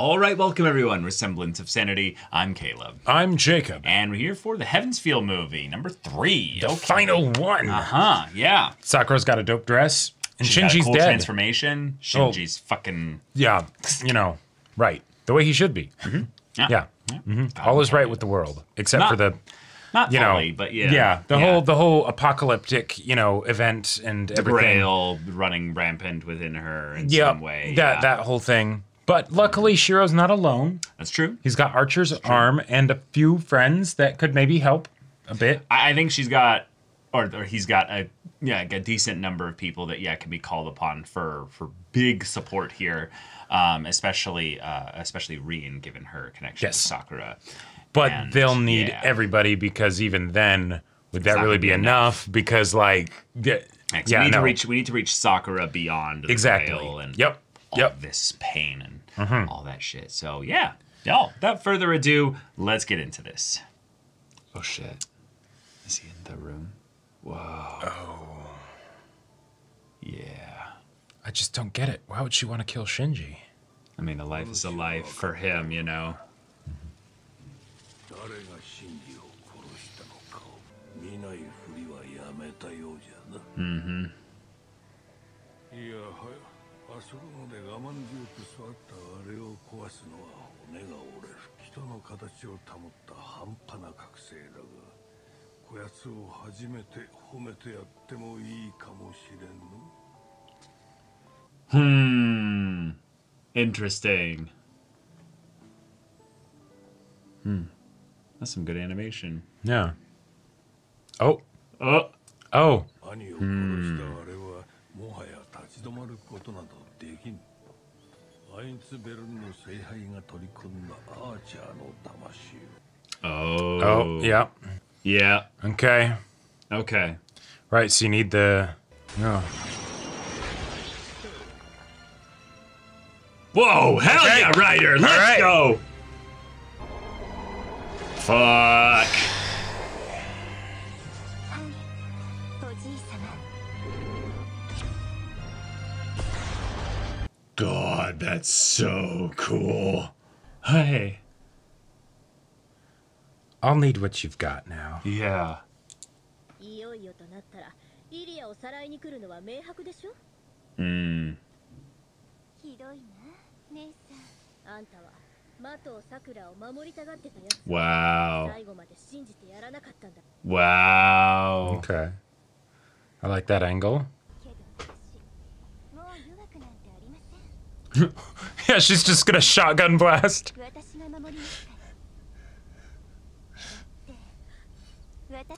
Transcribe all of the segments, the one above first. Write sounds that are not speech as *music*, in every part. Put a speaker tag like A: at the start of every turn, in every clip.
A: All right, welcome everyone. Resemblance of Sanity. I'm Caleb.
B: I'm Jacob.
A: And we're here for the Heaven's Feel movie, number three.
B: The final one.
A: Uh huh, yeah.
B: Sakura's got a dope dress, and
A: She's
B: Shinji's
A: cool
B: dead.
A: transformation. Shinji's fucking.
B: yeah, you know, right. The way he should be.
A: Yeah.
B: Yeah. hmm All is right with the world, except
A: Not-
B: for the,
A: Not
B: you know,
A: but yeah.
B: yeah, the whole the whole apocalyptic, you know, event and
A: The
B: everything.
A: Grail running rampant within her in
B: yeah,
A: some way.
B: that
A: yeah.
B: that whole thing. But luckily, Shiro's not alone.
A: That's true.
B: He's got Archer's arm and a few friends that could maybe help a bit.
A: I, I think she's got, or, or he's got a yeah a decent number of people that yeah can be called upon for for big support here, um, especially uh, especially Rin given her connection
B: Yes.
A: to Sakura.
B: But
A: And,
B: they'll need
A: yeah.
B: everybody because even then, would that
A: not
B: really
A: gonna
B: be
A: be
B: enough? Because like, yeah,
A: Next,
B: yeah,
A: we need
B: no.
A: to reach we need to reach Sakura beyond the
B: exactly.
A: veil and
B: Yep,
A: all
B: yep. Mm-hmm.
A: this pain and all that shit. So yeah, y'all. Without further ado, let's get into this. Oh shit! Is he in the room? Whoa. Oh. Yeah.
B: I just don't get it. Why would she want to kill Shinji?
A: I mean, a life is a life for him, you know.
C: 誰まで我慢強く座ったあれを壊すのは骨が折れる。人の形を保った半端な覚醒だが、こやつを初めて褒めてやってもいいかもしれんの
A: ？Hmm. Interesting. Hmm. That's some good animation.
B: Yeah. Oh,
A: Oh.
B: oh.
C: 兄アインツベルンの聖杯が取り組んだアーチャーの魂を。
A: Oh.
B: Oh, yeah.
A: Yeah.
B: Okay.
A: Okay.
B: Right, so you need the... No.
A: Whoa, hell
B: okay.
A: yeah, Rider! Let's
B: right.
A: go! Fuck. God, that's so cool. Hey.
B: I'll need what you've got now.
A: Yeah.
D: いよいよとなったらイリアをさらいに来るのは明白でしょ
A: Hmm.
D: ひどいな姉さんあんたはマトさくらを守りたがってたやつ
A: Wow.
D: 最後まで信じてやらなかったんだ
A: Wow.
B: Okay. I like that angle. *laughs* yeah, she's just gonna shotgun blast.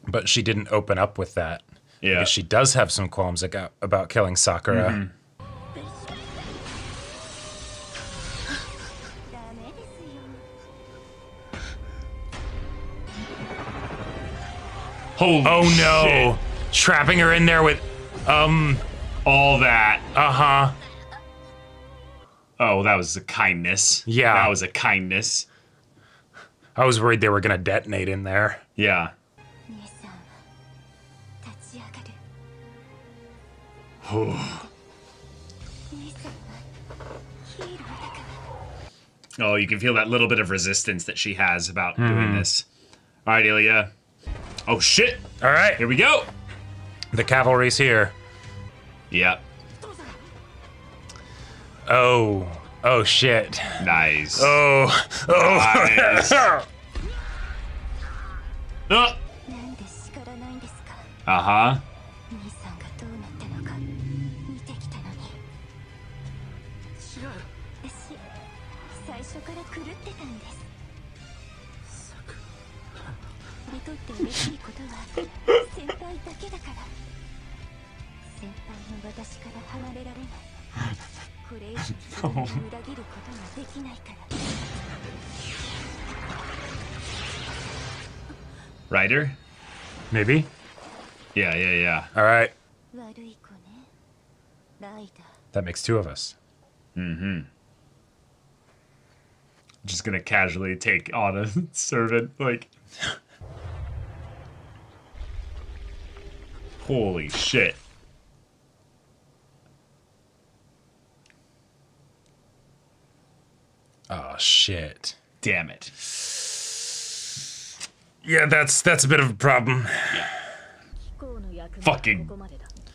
B: but she didn't open up with that.
A: Yeah.
B: Because she does have some qualms about killing Sakura.
D: Mm -hmm.
A: Holy
B: oh
A: shit. no!
B: Trapping her in there with, um,
A: all that.
B: Uh huh
A: oh, that was a kindness.
B: Yeah.
A: That was a kindness.
B: I was worried they were going to detonate in there.
A: Yeah. *sighs* oh, you can feel that little bit of resistance that she has about mm. doing this. All right, Ilya. Oh, shit.
B: All right.
A: Here we go.
B: The cavalry's here.
A: Yep. Yeah.
B: Oh. Oh shit.
A: Nice.
B: Oh. Oh.
A: Nice. Oh.
D: なんで叱らないんですか
A: Uh huh.
D: 兄*laughs* さんがどうなったのか見てきたのに違う私最初から狂ってたんですにとって嬉しいことは先輩だけだから先輩の私から離れられないこれ以上自分を裏切ることができないから
A: Ryder.
B: Maybe.
A: Yeah, yeah, yeah.
B: All right.
D: 悪い子ねライダー
B: That makes two of us.
A: Just gonna casually take on a *laughs* servant, like. *gasps* Holy shit.
B: Oh shit!
A: Damn it!
B: Yeah, that's that's a bit of a problem.
D: Yeah.
A: Fucking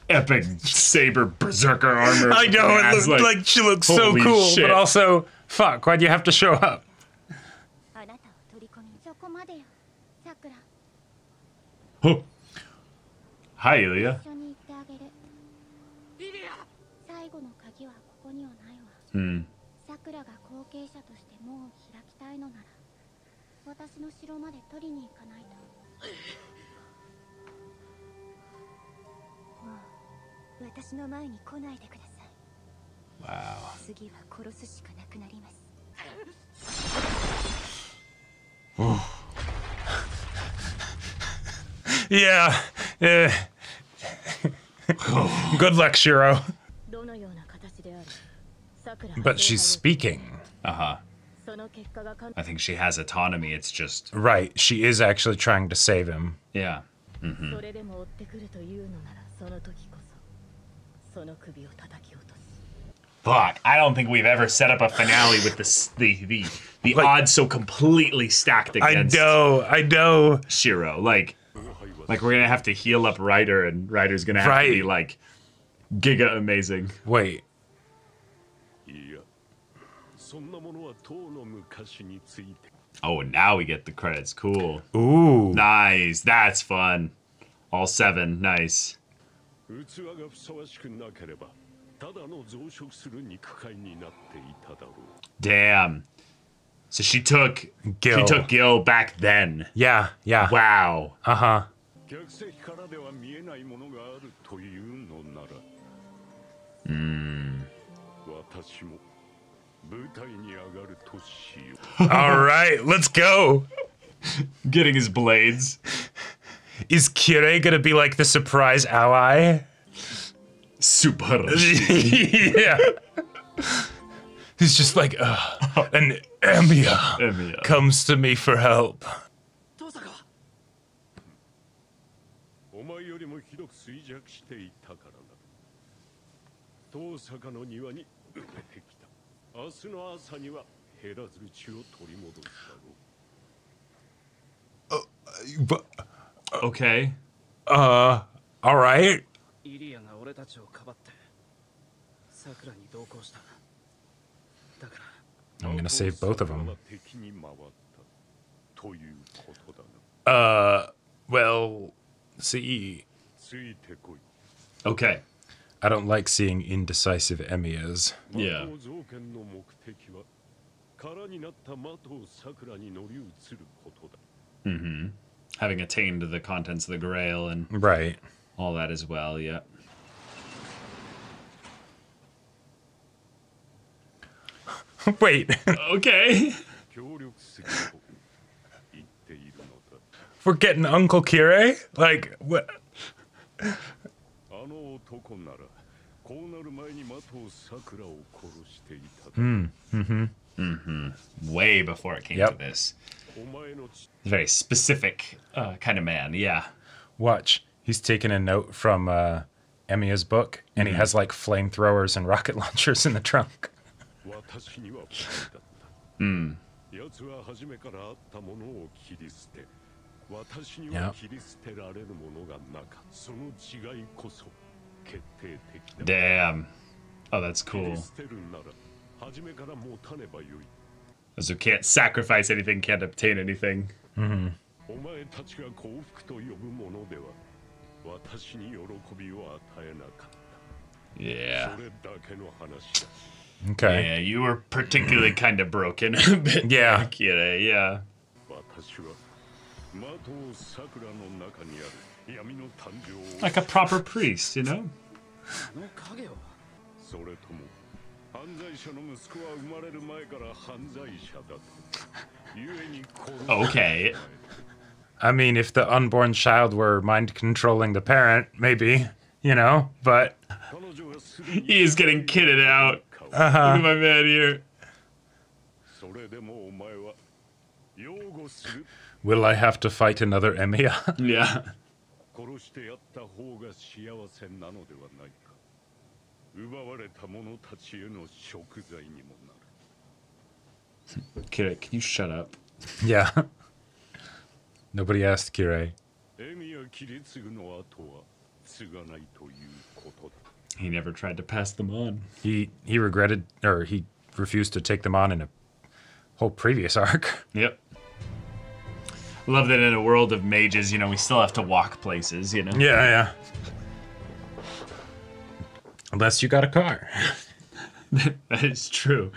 A: epic saber berserker armor.
B: I know it
A: looks
B: like, like, she looks so cool,
A: shit.
B: but also fuck. Why do you have to show up?
A: Oh. Hi, Ilya. Hmm.
D: 継者として門を開きたいのなら私の城まで取りに行かないと *laughs* もう私の前に来ないでください.次は殺すしかなくなります *laughs*
B: Yeah. eh. *laughs* Good luck, Shiro.
D: どのような形である？さくら
B: But she's speaking.
D: Uh-huh.
A: I think she has autonomy. It's just
B: right. She is actually trying to save him.
A: Yeah.
D: Mm-hmm.
A: Fuck! I don't think we've ever set up a finale with the the the
B: like,
A: odds so completely stacked against.
B: I know. I know.
A: Shiro, like, like we're gonna have to heal up Rider, and Rider's gonna have right. to be like, giga amazing.
B: Wait.
A: Oh, now we get the credits. Cool.
B: ooh,
A: Nice. That's fun. All seven. Nice.
C: 器がふさわしくなければただの増殖する肉塊になっていただろう
A: Damn. So she took
B: Gil.
A: she took Gil back then.
B: yeah, yeah,
A: Wow.
B: uh huh.
C: 客席からでは見えないものがあるというのなら私も *laughs*
B: All right, let's go.
A: Getting his blades.
B: Is Kirei gonna be like the surprise ally?
A: Super. *laughs*
B: yeah. He's just like, uh, an Emiya
A: Emiya.
B: comes to me for help.
C: お前よりもひどく衰弱していたからな遠坂の庭に埋めてきた明日の朝には減らずる血を取り戻すだろう
B: But,
A: Okay.
B: uh, all right.
E: イリアが俺たちをかばってさくらに同行しただから
B: I'm gonna save both of them.
C: 敵に回ったということだな
B: Uh, well, see,
C: ついてこい
A: Okay.
B: I don't like seeing indecisive Emiyas.
A: Yeah.
C: Mm-hmm.
A: Having attained the contents of the Grail and
B: right
A: all that as well. Yeah. *laughs*
B: Wait. *laughs*
A: okay.
B: We're getting Uncle Kirei? Like, what? *laughs*
C: あの男ならこうなる前に的を桜を殺していただ、
A: Way before it came
B: Yep.
A: to this.
C: お前の血
A: Very specific uh, kind of man. Yeah.
B: Watch. He's taking a note from uh, Emiya's book, and he has like flamethrowers and rocket launchers *laughs* in the trunk.
C: 私には不明だった、奴は初めからあったものを切り捨て私には
B: Yep.
A: Damn. Oh, that's cool.
C: Those
A: who can't sacrifice anything can't obtain anything.
C: Mm -hmm.
A: Yeah.
B: Okay.
A: Yeah, you were particularly *clears throat* kind of broken. *laughs*
B: yeah.
A: yeah.
C: Yeah.
A: Like a proper priest, you know? okay.
B: I mean, if the unborn child were mind controlling the parent, maybe, you know, but.
A: He's getting kitted out. Uh -huh. Look at my man here.
B: Will I have to fight another Emiya?
A: yeah.
C: 殺してやった方が幸せなのではないか奪われた者たちへの食材にもなる
A: Kira, can you shut up? *laughs*
B: Yeah. Nobody asked Kirei.
C: エミや切り継ぐの後は継がないということだ
A: He never tried to pass them on.
B: He he regretted or he refused to take them on in a whole previous arc.
A: Yep. love that in a world of mages, you know, we still have to walk places, you know?
B: Yeah, yeah. Unless you got a car. *laughs*
A: that is true.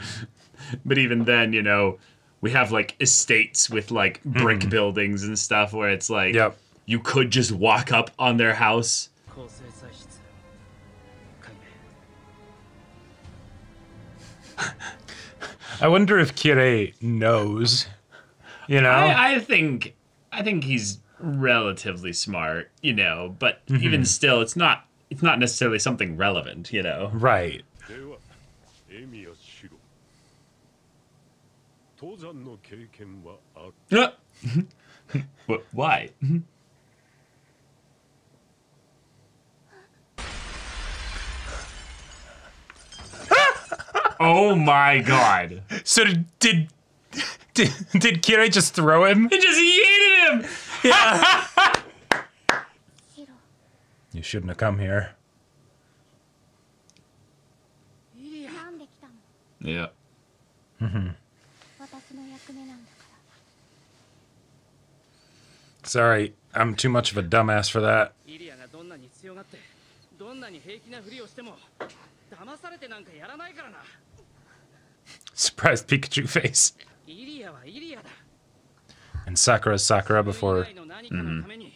A: But even then, you know, we have like estates with like brick mm. buildings and stuff where it's like
B: yep.
A: you could just walk up on their house. *laughs*
B: I wonder if Kirei knows. You know,
A: I, I think I think he's relatively smart, you know, but even still it's not it's not necessarily something relevant, you know.
B: right.
C: ではエミやシロ登山の経験はある *laughs*
A: What why? *laughs* oh my god.
B: So did did *laughs* Did, did Kirei just throw him?
A: He just yeeted him.
D: Yeah. *laughs*
B: you shouldn't have come here.
A: Yeah.
D: Mm-hmm.
B: Sorry, I'm too much of a dumbass for that. *laughs* Surprise Pikachu face. And Sakura
E: Sakura
B: before.
E: Mm-hmm. Mm.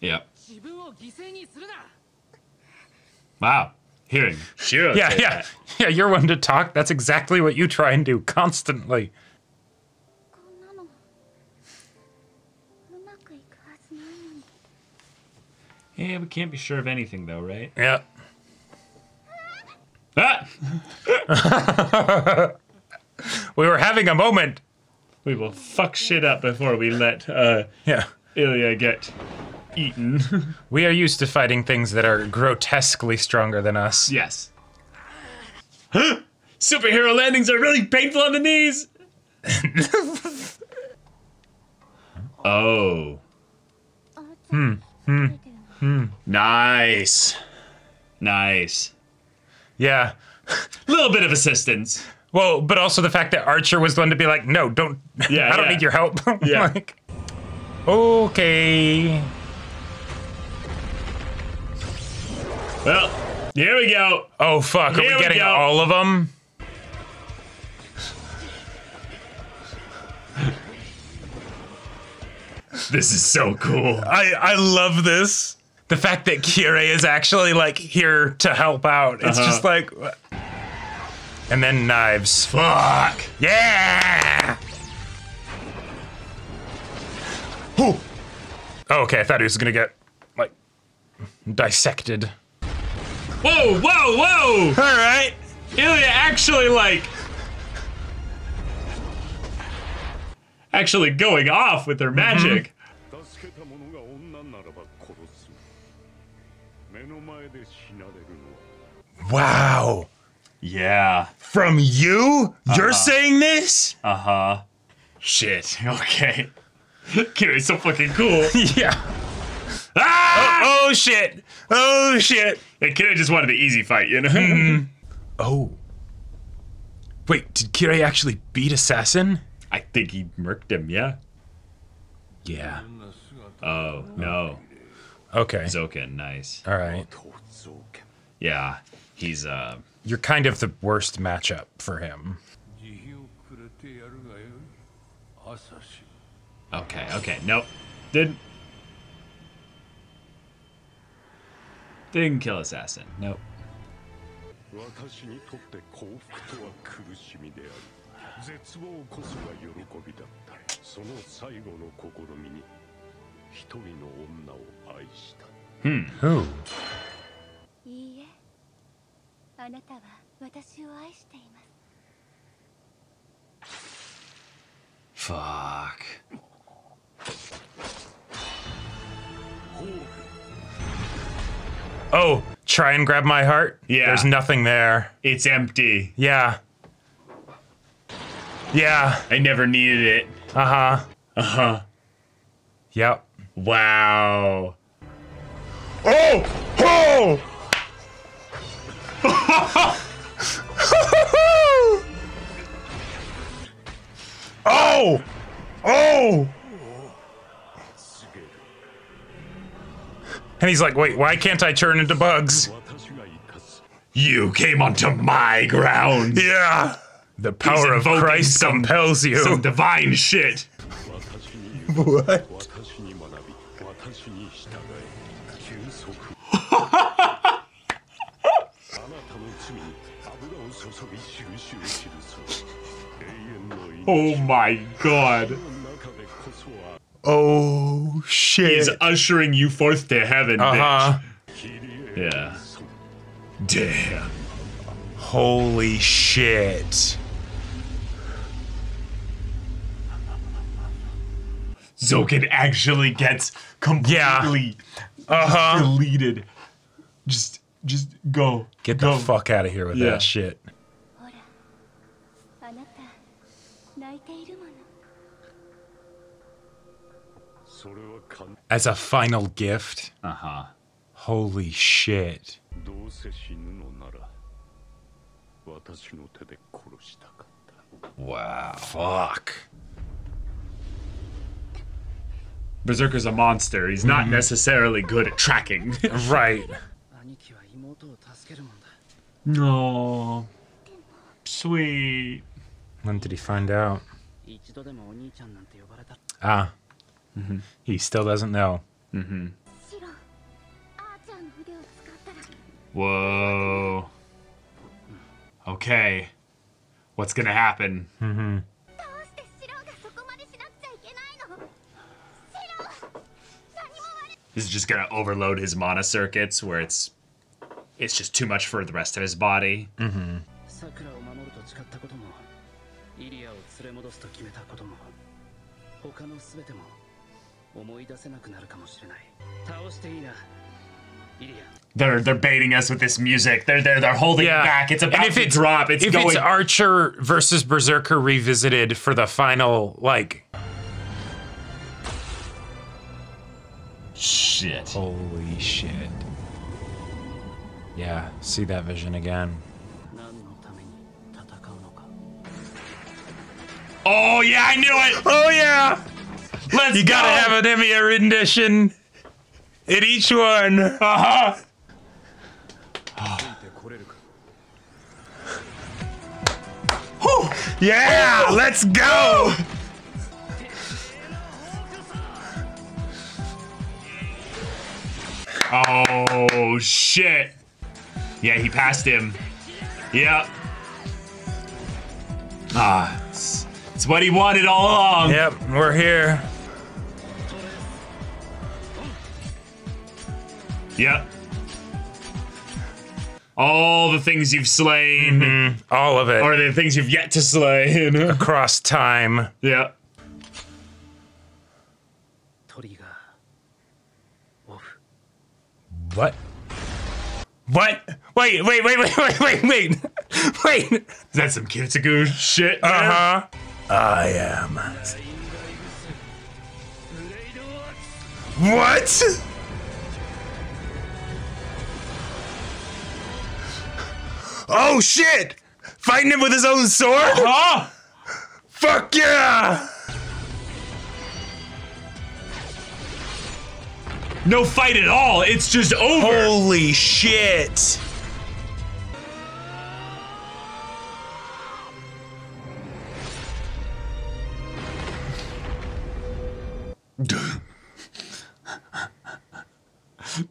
A: Yeah. Wow. Hearing Shiro.
B: yeah, yeah.
A: That.
B: Yeah, you're one to talk. That's exactly what you try and do constantly.
A: Yeah, we can't be sure of anything though, right?
B: Yeah.
A: ah! *laughs* *laughs*
B: we were having a moment
A: we will fuck shit up before we let uh,
B: yeah.
A: Ilya get eaten. *laughs*
B: we are used to fighting things that are grotesquely stronger than us.
A: Yes. *gasps* Superhero landings are really painful on the knees. *laughs* oh.
D: Hmm. Hmm. Hmm.
A: Nice. Nice.
B: Yeah. *laughs*
A: Little bit of assistance.
B: Well, but also the fact that Archer was the one to be like, no, don't. *laughs*
A: Yeah,
B: I don't
A: yeah.
B: need your help. *laughs*
A: Yeah.
B: like, okay.
A: Well, here we go.
B: Oh fuck! Are we
A: we
B: getting
A: go.
B: all of them?
A: This is so cool.
B: I I love this. The fact that Kirei is actually like here to help out. It's
A: Uh-huh.
B: just like. And then knives.
A: Fuck!
B: Yeah! Oh, okay, I thought he was gonna get, like, dissected.
A: Whoa, whoa, whoa!
B: Alright!
A: Ilya actually, like, actually going off with her magic.
C: Mm-hmm.
B: Wow.
A: Yeah.
B: From you? Uh-huh. You're saying this?
A: Uh huh. Shit. *laughs* Okay. Kidding, so fucking cool. *laughs*
B: yeah.
A: Ah!
B: Oh, oh, shit. Oh shit.
A: And Kirei just wanted the easy fight, you know? Mm-hmm. *laughs*
B: Oh. Wait, did Kirei actually beat Assassin?
A: I think he murked him, yeah.
B: Yeah.
A: Oh, no.
B: Okay.
A: Zoken, nice.
B: All right.
C: Oh,
A: yeah, he's, uh,
B: you're kind of the worst matchup for him.
A: Okay, okay. Nope. Didn't. Didn't kill Assassin. Nope.
C: Hmm.
B: Who?
D: いいえあなたは私を愛しています
A: Fuck.
B: Oh, try and grab my heart?
A: Yeah.
B: There's nothing there.
A: It's empty.
B: Yeah. Yeah.
A: I never needed it.
B: Uh huh.
A: Uh huh.
B: Yep.
A: Wow.
B: Oh! Oh! *laughs* oh! Oh! And he's like, wait, why can't I turn into bugs?
A: You came onto my ground.
B: Yeah. The power of Christ compels you.
A: Some divine shit. *laughs*
B: what?
A: Oh my god.
B: Oh shit.
A: He's ushering you forth to heaven,
C: uh-huh. bitch.
A: Yeah. Damn.
B: Holy shit.
A: Zoken actually gets completely
B: yeah. uh-huh.
A: deleted. Just just go.
B: Get
A: go.
B: the fuck out of here with
A: yeah.
B: that shit. as a final gift.
A: Uh huh.
B: Holy shit.
A: Wow.
B: Fuck.
A: Berserker's a monster. He's not mm-hmm. necessarily good at tracking. *laughs*
B: right.
A: No. Sweet.
B: When did he find out? Ah. Mm-hmm. He still doesn't know.
D: Mm-hmm.
A: Whoa. Okay. What's gonna happen?
D: Mm-hmm.
A: This is just gonna overload his mana circuits, where it's it's just too much for the rest of his body.
E: Mm-hmm. 思い出せなくなるかもしれない倒していいなイリア
A: They're they're baiting us with this music. They're they're they're holding
B: Yeah.
A: it back. It's
B: And
A: about
B: if
A: to
B: it's-
A: drop. It's
B: if
A: going.
B: it's Archer versus Berserker revisited for the final, like,
A: Shit.
B: holy shit. Yeah, see that vision again.
E: 何のために戦うのか
A: Oh yeah, I knew it.
B: Oh yeah,
A: Let's
B: you
A: go.
B: gotta have an Emmy rendition in each one.
A: Uh-huh.
B: yeah, let's go.
A: Oh shit. Yeah, he passed him. Yep. Ah, it's, it's what he wanted all along.
B: Yep, we're here.
A: Yeah. All the things you've slain. Mm-hmm.
B: All of it.
A: Or the things you've yet to slay. *laughs*
B: Across time.
E: Yeah.
B: What? What? Wait, wait, wait, wait, wait, wait, wait. *laughs* wait.
A: Is that some Kiritsugu shit?
B: Uh huh. I am. What? Oh shit! Fighting him with his own sword?
A: Huh?
B: Fuck yeah!
A: No fight at all. It's just over.
B: Holy shit!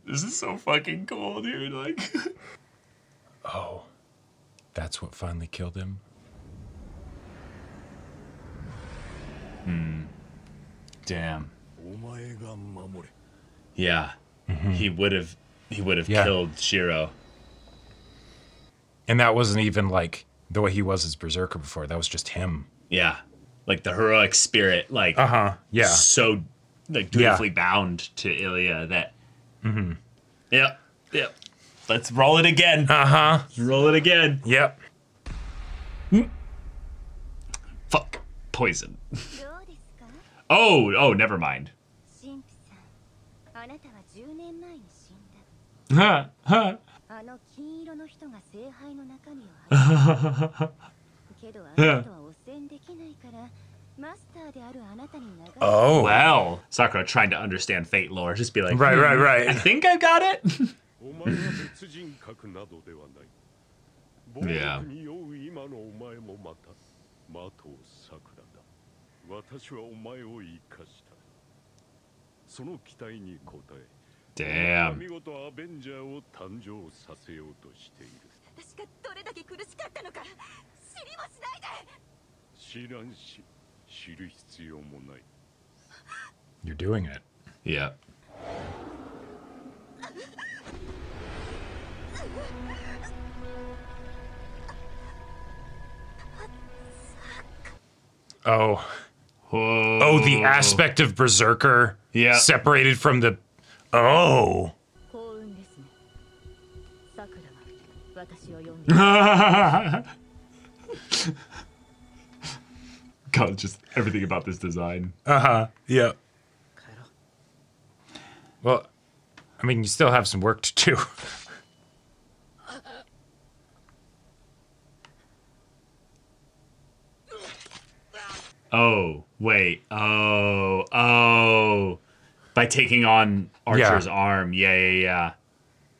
A: This is so fucking cool, dude. Like,
B: Oh, that's what finally killed him?
C: Hmm. Damn.
A: Yeah. Mm-hmm. He would have he would have
B: yeah.
A: killed Shiro.
B: And that wasn't even like the way he was as Berserker before. That was just him.
A: Yeah. Like the heroic spirit, like
B: uh huh, yeah,
A: so like dutifully yeah. bound to Ilya that. Mm-hmm. Yep, yep. Let's roll it again.
B: Uh huh.
A: Roll it again.
B: Yep.
A: Fuck. Poison. oh, oh, never mind. Huh, huh.
B: oh,
A: Well, Sakura trying to understand fate lore. Just be like,
B: right, right,
A: hmm,
B: right.
A: I think I got it. *laughs*
C: お前は別人格などではない暴
A: Yeah.
C: 力に酔う今のお前もまた的さくらだ私はお前を生かしたその期待に応え
A: Damn.
C: 見事アベンジャーを誕生させようとしている
D: 私がどれだけ苦しかったのか知りもしないで
C: 知らんし知る必要もない
B: You're doing it.
A: Yeah.
B: Oh.
A: Whoa.
B: Oh, the aspect of Berserker.
A: Yeah.
B: Separated from the. Oh. *laughs*
A: God, just everything about this design.
B: Uh huh. Yeah. Well, I mean, you still have some work to do. *laughs*
A: Oh, wait. Oh, oh. By taking on Archer's
B: Yeah.
A: arm. Yeah, yeah, yeah.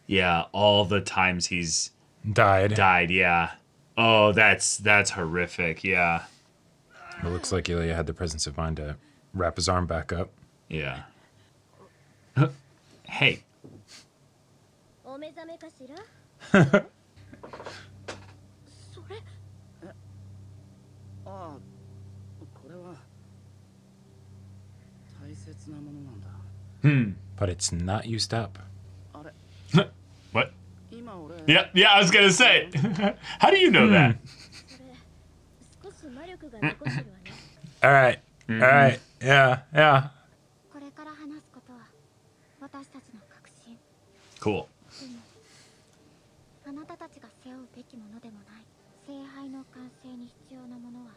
A: Yeah, all the times he's
B: Died.
A: died, yeah. Oh, that's that's horrific. Yeah.
B: It looks like Ilya had the presence of mind to wrap his arm back up.
A: Yeah. *laughs* hey. *laughs* *laughs* Hmm.
B: But it's not used up.
E: あれ *laughs*
A: What?
E: 今俺
A: Yeah, yeah, I was gonna say. *laughs* How do you know that?
D: それ少し魔力が残*laughs* してるわね
B: All right. All right. Yeah. Yeah.
D: これから話すことは私たちの確信
A: Cool.
D: あなたたちが背負うべきものでもない聖杯の完成に必要なものは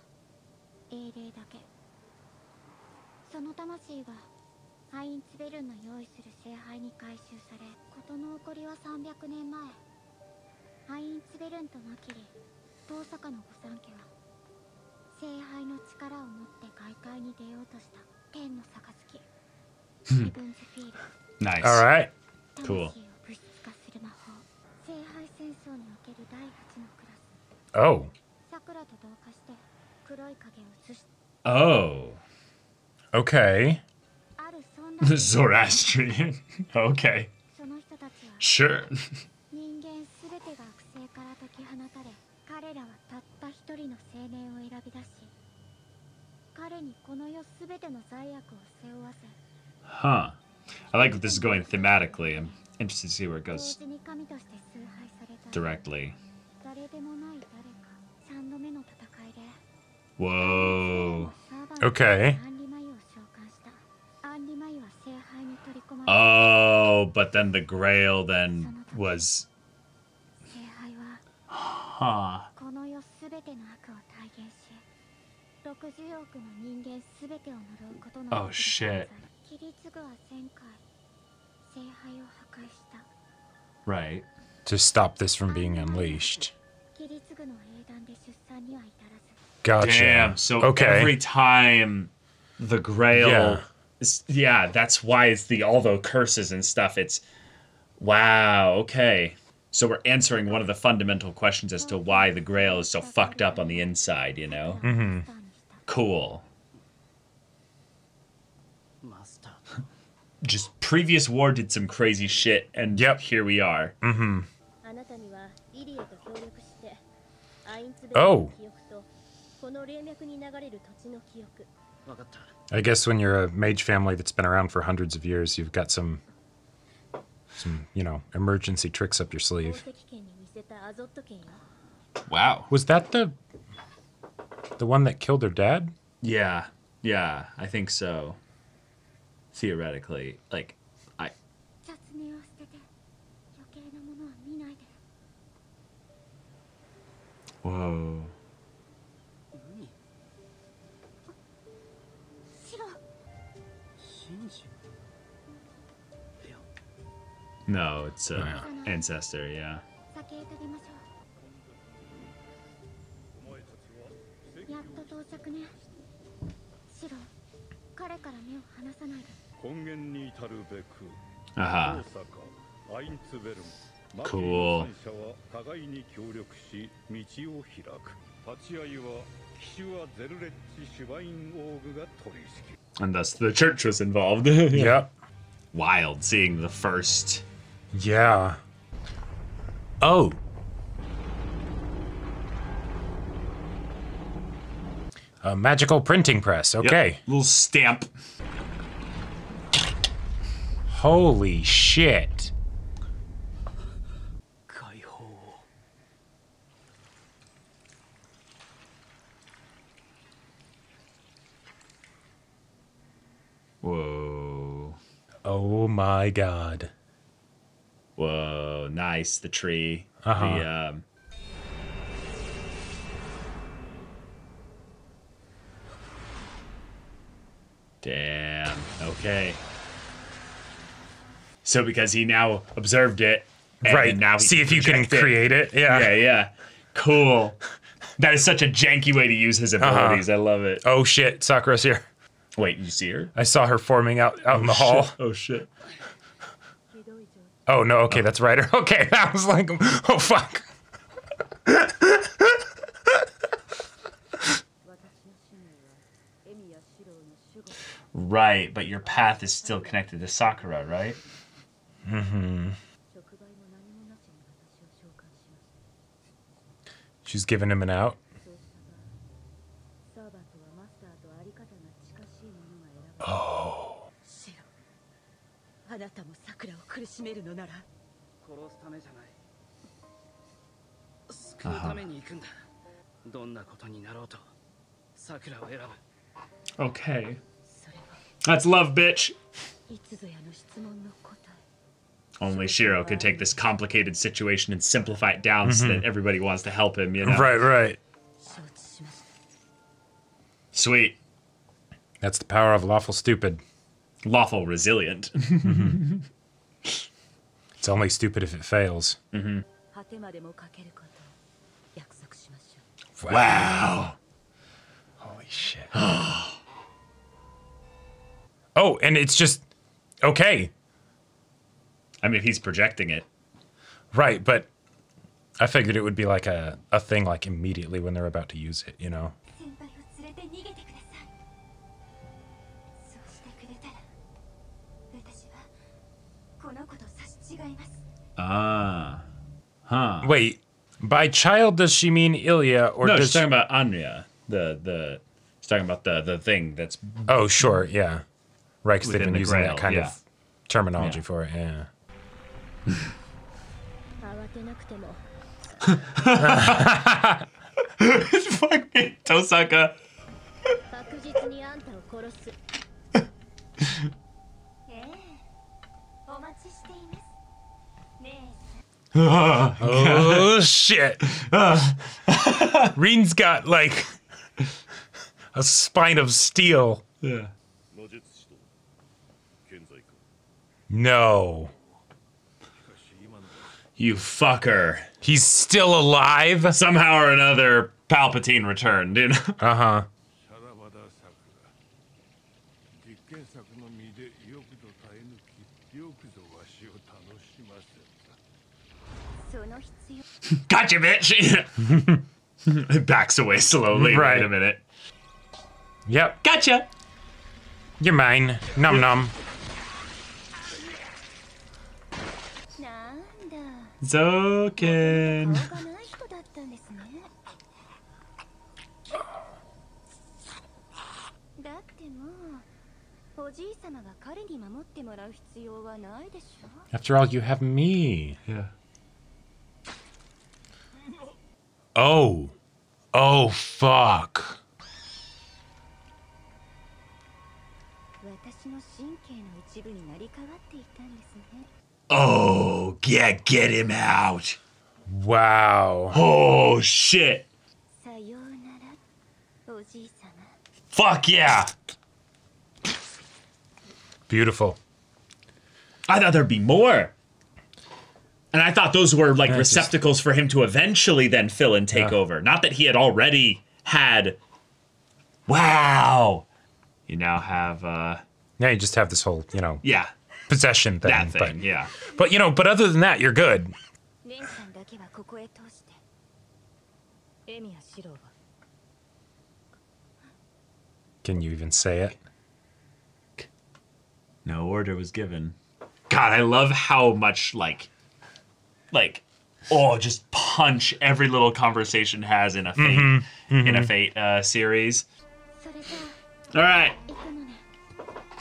D: 英霊だけその魂が ハインツベルンの用意する聖杯に回収され事の起こりは300年前ハインツベルンとマキリ遠坂の御三家は聖杯の力を持って外界に出ようとした天の杯ヘブンズフィール
A: Nice.
B: All right.
A: Cool
D: 魂を物質化する魔法聖杯戦争における第8のクラス
B: Oh.
D: 桜と同化して黒い影を映し
A: Oh.
B: Okay. *laughs*
A: Zoroastrian. *laughs* okay. Sure. Huh. I like that this is going thematically. I'm interested to see where it goes directly. Whoa.
B: Okay.
A: Oh, but then the Grail then was. Huh. Oh shit. Right.
B: To stop this from being unleashed. Gotcha.
A: Damn. So
B: okay.
A: every time the Grail
B: yeah
A: yeah, that's why it's the all the curses and stuff. It's wow, okay. So we're answering one of the fundamental questions as to why the Grail is so fucked up on the inside. You know.
D: Mm-hmm.
A: Cool. Just previous war did some crazy shit, and
B: yep.
A: here we are.
D: Mm-hmm.
B: Oh.
E: oh.
B: I guess when you're a mage family that's been around for hundreds of years, you've got some, some you know, emergency tricks up your sleeve.
A: Wow.
B: Was that the, the one that killed her dad?
A: Yeah, yeah, I think so. Theoretically, like, I. Whoa. No, it's uh, oh,
B: yeah.
A: ancestor. Yeah. Cool. And thus the church was involved. *laughs*
B: yeah.
A: Wild seeing the first
B: yeah. Oh. A magical printing press. Okay. Yep.
A: Little stamp.
B: Holy shit.
A: Whoa.
B: Oh my god.
A: Whoa. Nice. The tree.
B: Uh-huh.
A: The um. Damn. Okay. So because he now observed it, and
B: right.
A: Now
B: See if you can
A: it.
B: create it. Yeah.
A: Yeah, yeah. Cool. That is such a janky way to use his abilities. I love it.
B: Oh shit. Sakura's here.
A: Wait, you see her?
B: I saw her forming out, out in the hall.
A: Oh shit.
B: Oh no, okay, that's Rider. *laughs* Okay, *laughs* I was like, oh fuck.
A: Right, but your path is still connected to Sakura, right? Mm-hmm.
B: She's giving him an out.
D: サ苦しめるのなら
E: 殺すためじゃない救うために行くんだどんなことになろうと桜を選ぶ
A: Okay.
D: それは
A: That's love, bitch.
D: いつぞやの質問の答え
A: Only Shiro could take this complicated situation and simplify it down so that everybody wants to help him, you know?
B: Right, right.
D: 承知しました
A: Sweet.
B: That's the power of lawful stupid.
A: Lawful resilient. *laughs*
B: It's only stupid if it fails.
D: Mm-hmm. Wow.
A: wow.
B: Holy shit. *gasps* oh, and it's just okay.
A: I mean, he's projecting it.
B: Right, but I figured it would be like a, a thing like immediately when they're about to use it, you know?
A: Ah. Huh.
B: Wait, by child does she mean Ilya or
A: no,
B: does
A: she's talking she... about Anya, the the she's talking about the the thing that's
B: Oh, sure, yeah. Right, cuz they've been
A: the
B: using
A: grail,
B: that kind
A: yeah.
B: of terminology
A: yeah.
B: for it. Yeah. *laughs*
D: it's
A: fucking Tosaka. *laughs*
B: oh, shit! *laughs* Rin's got like a spine of steel.
A: Yeah.
B: No.
A: You fucker.
B: He's still alive?
A: Somehow or another, Palpatine returned, you know?
B: Uh huh.
A: gotcha, bitch. *laughs* it backs away slowly.
B: Right.
A: Wait a minute.
B: Yep.
A: Gotcha.
B: You're mine. Num num.
A: Zoken. *laughs*
B: After all, you have me.
A: Yeah.
B: Oh. Oh, fuck.
A: Oh, yeah, get him out.
B: Wow.
A: Oh, shit. Fuck yeah.
B: Beautiful.
A: I thought there'd be more. And I thought those were like
B: receptacles just...
A: for him to eventually then fill and take
B: yeah.
A: over. Not that he had already had. Wow. You now have. uh
B: Now you just have this whole, you know.
A: Yeah.
B: Possession thing.
A: That thing,
B: but,
A: yeah.
B: But, you know, but other than that, you're good. Can you even say it?
A: No order was given. God, I love how much, like, like oh just punch every little conversation has in a fate mm-hmm. Mm-hmm. in a mm-hmm. fate uh, series. All right,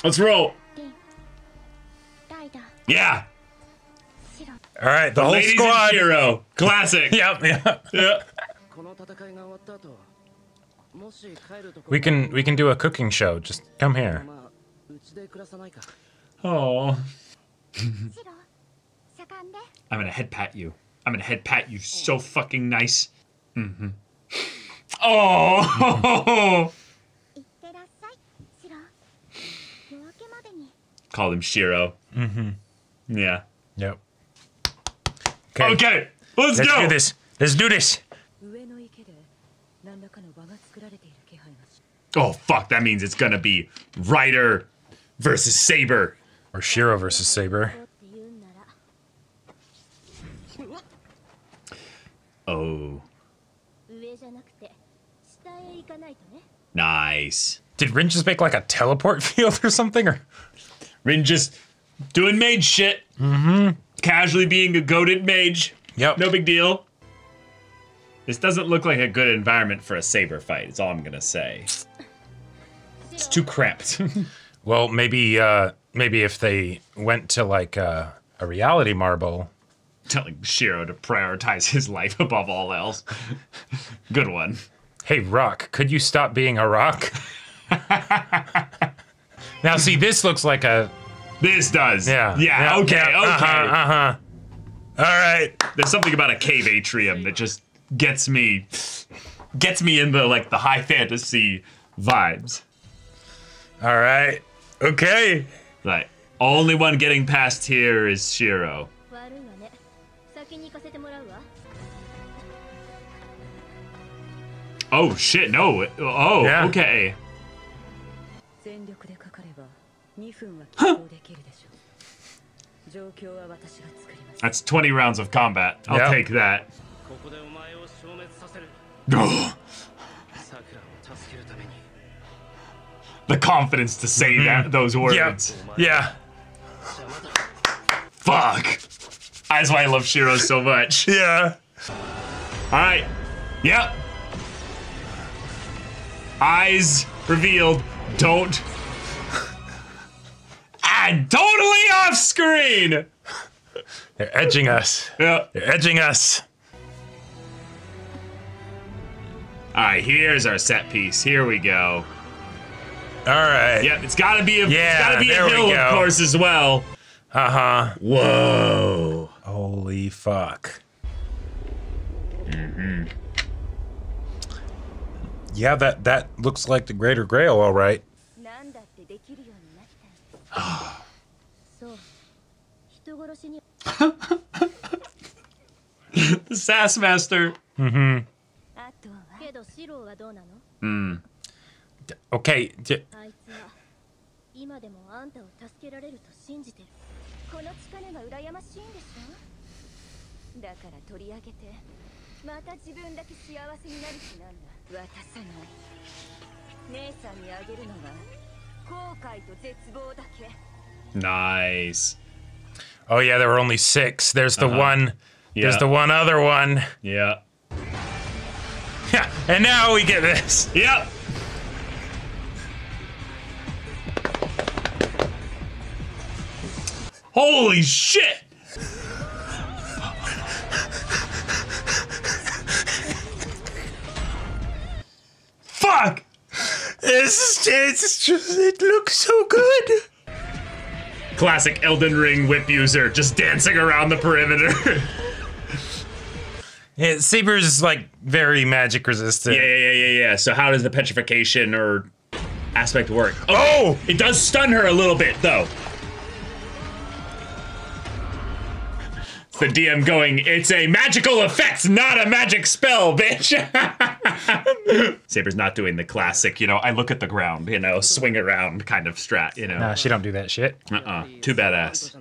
A: let's roll. Yeah.
B: All right, the, the
A: whole
B: squad.
A: hero. Classic. *laughs*
B: yep. Yeah. *laughs*
A: yeah.
B: We can we can do a cooking show. Just come here.
A: Oh. *laughs* I'm gonna head pat you. I'm gonna head pat you so fucking nice. Mm-hmm. Oh! *laughs* Call him Shiro. Mm-hmm. Yeah.
B: Yep. Okay.
A: Okay. Let's,
B: Let's
A: go.
B: do this. Let's do this.
A: Oh fuck! That means it's gonna be Rider versus Saber,
B: or Shiro versus Saber.
A: Oh. Nice.
B: Did Rin just make like a teleport *laughs* field or something? Or
A: Rin just doing mage shit. Mm-hmm. Casually being a goaded mage.
B: Yep.
A: No big deal. This doesn't look like a good environment for a saber fight. Is all I'm gonna say. It's too cramped. *laughs*
B: well, maybe uh, maybe if they went to like uh, a reality marble
A: Telling Shiro to prioritize his life *laughs* above all else. good one.
B: Hey, Rock, could you stop being a rock? now, see, this looks like a
A: This does.
B: yeah.
A: Yeah. okay.
B: yeah,
A: okay.
B: Uh-huh, uh-huh. All right.
A: There's something about a cave atrium that just gets me, gets me in the like the high fantasy vibes.
B: All right. Okay.
A: Like only one getting past here is Shiro.
D: 悪いわね先に行かせてもらうわ
A: Oh shit! No. Oh.
B: Yeah.
A: Okay.
F: 全力でかかれば2分は起動できるでしょう状況は私が作ります
A: That's 20 rounds of combat. I'll
B: Yeah.
A: take that.
E: ここでお前を消滅させる *gasps*
A: Ugh.
E: さくらを助けるために
A: The confidence to say that those
B: Yeah.
A: words.
B: Yeah.
A: Fuck. That's why I love Shiro so much. *laughs*
B: Yeah.
A: All right. Yep. Eyes revealed. Don't. Ah, totally off screen.
B: They're edging us.
A: Yeah.
B: They're edging us.
A: All right. Here's our set piece. Here we go.
B: All right.
A: Yep. It's got to be a. it's
B: Yeah,
A: got to be a hill, of course, as well.
B: Uh huh.
A: Whoa.
B: Holy fuck. Mm-hmm. Yeah, that, that looks like the Greater Grail, all right. *laughs*
A: the Sass Master.
D: Mm-hmm.
A: Hmm.
B: Okay. d-
D: あいつは今でもあんたを助けられると信じてるこの力が羨ましいんでしょだから取り上げてまた自分だけ幸せになる気なんだ渡さない姉さんにあげるのは後悔と絶望だけ
A: Nice.
B: Oh yeah, there were only six. There's the
A: Uh-huh.
B: one. There's
A: Yeah.
B: the one other one.
A: Yeah.
B: Yeah, *laughs* and now we get this.
A: Yep. Holy shit! Fuck!
B: It's, it's just, it looks so good.
A: Classic Elden Ring whip user, just dancing around the perimeter. *laughs*
B: Yeah, Saber's like very magic resistant.
A: yeah, yeah, yeah, yeah, yeah. So how does the petrification or aspect work.
B: Oh!
A: It does stun her a little bit, though. the DM going, it's a magical effect, not a magic spell, bitch. *laughs* Saber's not doing the classic, you know, I look at the ground, you know, swing around kind of strat, you know.
B: Nah, she don't do that shit.
A: Uh-uh. Too badass.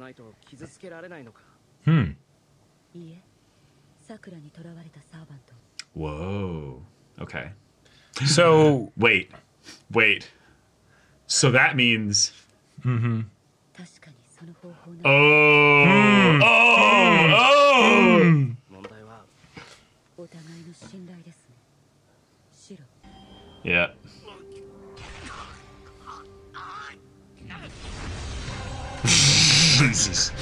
F: Hmm.
A: Whoa. Okay.
B: So *laughs*
A: wait, wait. So that means
F: mm-hmm.
A: Oh. Mm. Oh.
F: Oh.
A: Yeah. Jesus.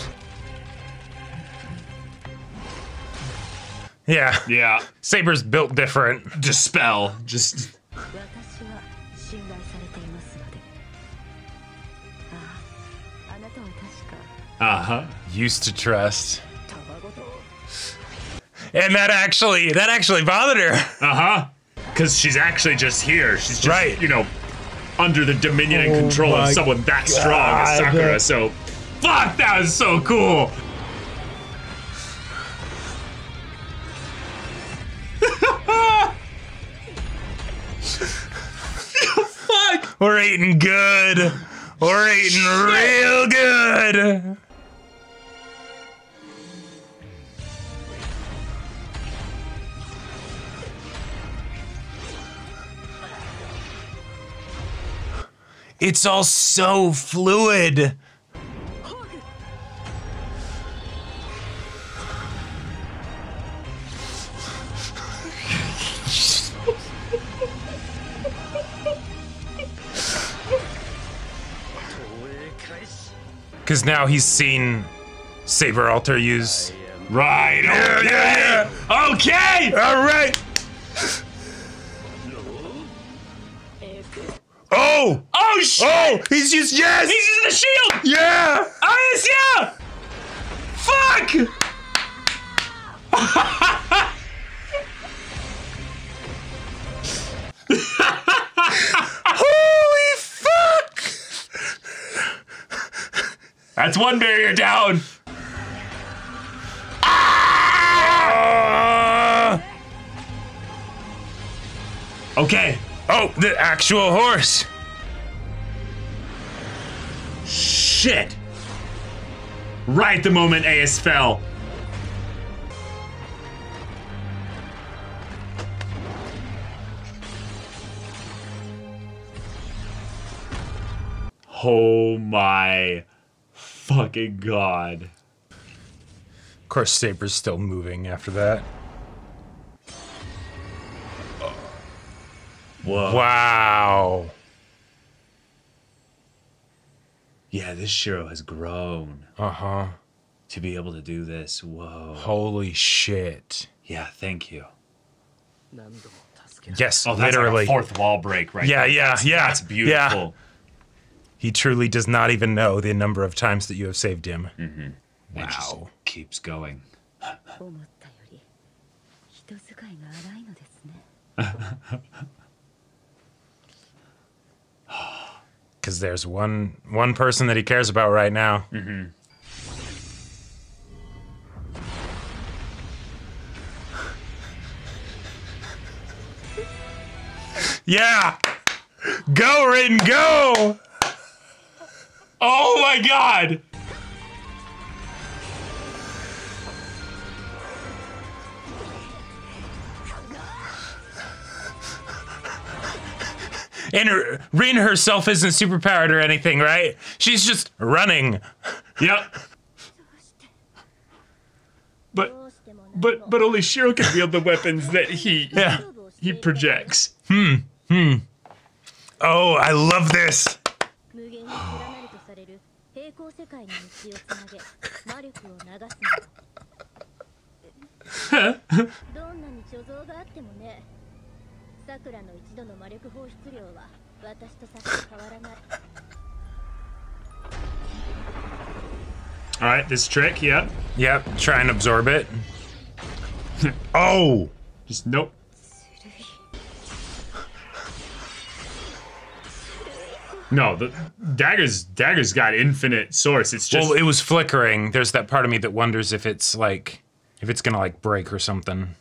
B: Yeah.
A: Yeah.
B: Saber's built different.
A: Dispel. Just Uh huh.
B: Used to trust. And that actually, that actually bothered her.
A: Uh huh. Because she's actually just here. She's just,
B: right.
A: you know, under the dominion and
B: oh
A: control of someone that God. strong as Sakura. So, fuck, that was so cool. *laughs*
B: We're eating good. We're eating real good. It's all so fluid. Because now he's seen Saber Alter use.
A: Right.
B: Yeah,
A: okay.
B: yeah,
A: Okay.
B: All right. Oh!
A: Oh shit.
B: Oh! He's used yes!
A: He's using the shield.
B: yeah!
A: Oh yes, yeah. Fuck. *laughs*
B: Holy fuck!
A: That's one barrier down.
B: Ah!
A: Okay.
B: Oh, the actual horse.
A: Shit. Right the moment Aes fell. Oh my fucking god.
B: Of course, Saber's still moving after that.
A: Whoa.
B: Wow.
A: Yeah, this Shiro has grown.
B: Uh huh.
A: To be able to do this. Whoa.
B: Holy shit.
A: Yeah, thank you.
B: Yes,
A: oh, that's
B: literally.
A: Like fourth wall break, right?
B: Yeah,
A: there.
B: yeah,
A: that's,
B: yeah.
A: That's beautiful.
B: Yeah. He truly does not even know the number of times that you have saved him.
A: Mm-hmm.
B: Wow.
A: keeps going. *laughs* *laughs* *laughs*
B: Because there's one one person that he cares about right now. Mm-hmm. Yeah! Go, Rider, go!
A: Oh my god!
B: And her, Rin herself isn't superpowered or anything, right? She's just running.
A: Yep. But but but only Shiro can wield the weapons that he
B: Yeah.
A: he projects. Hmm. Hmm.
B: Oh, I love this. *gasps* *gasps*
D: 無限に連なるとされる平行世界の道をつなげ魔力を流すのどんなに貯蔵があってもねさくらの一度の魔力放出量は私とさして変わらない *laughs*
A: All right, this trick, yeah.
B: Yep, try and absorb it. *laughs* oh!
A: Just nope. *laughs* No, the daggers daggers got infinite source. It's just
B: Well, it was flickering. There's that part of me that wonders if it's like if it's gonna like break or something.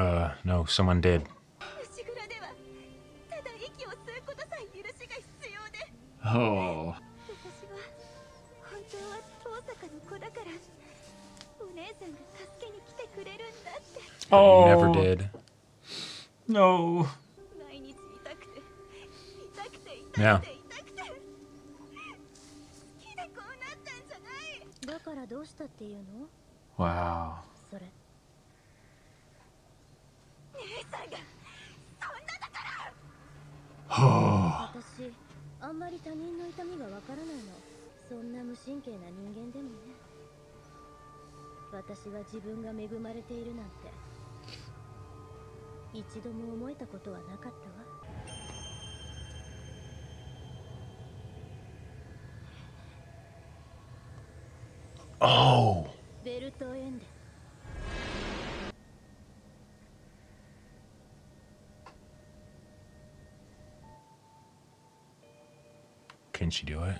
B: Uh, no, someone did.
A: Oh.
D: Oh.
B: You never did.
A: No.
B: Yeah.
A: Wow.
D: それ姉さんがそんなだから！私あんまり他人の痛みがわからないの。そんな無神経な人間でもね。私は自分が恵まれているなんて。一度も思えたことはなかったわ。
B: Oh.
D: ベルトエンデ
B: Can she do it?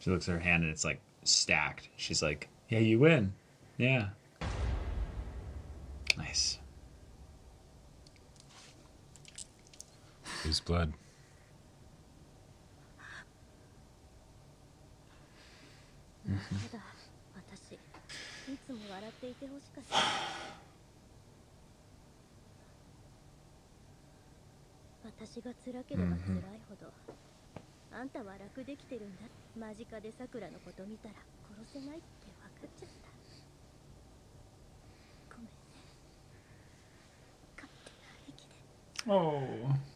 A: She looks at her hand and it's like stacked. She's like, Yeah, you win. Yeah. Nice.
B: His blood.
D: Mm-hmm. いつも笑っていてほしかった。私が辛ければ辛いほど、あんたは楽できてるんだ。間近でさくらのこと見たら殺せないって分かっちゃった。ごめんね。勝手な駅で。
A: Oh.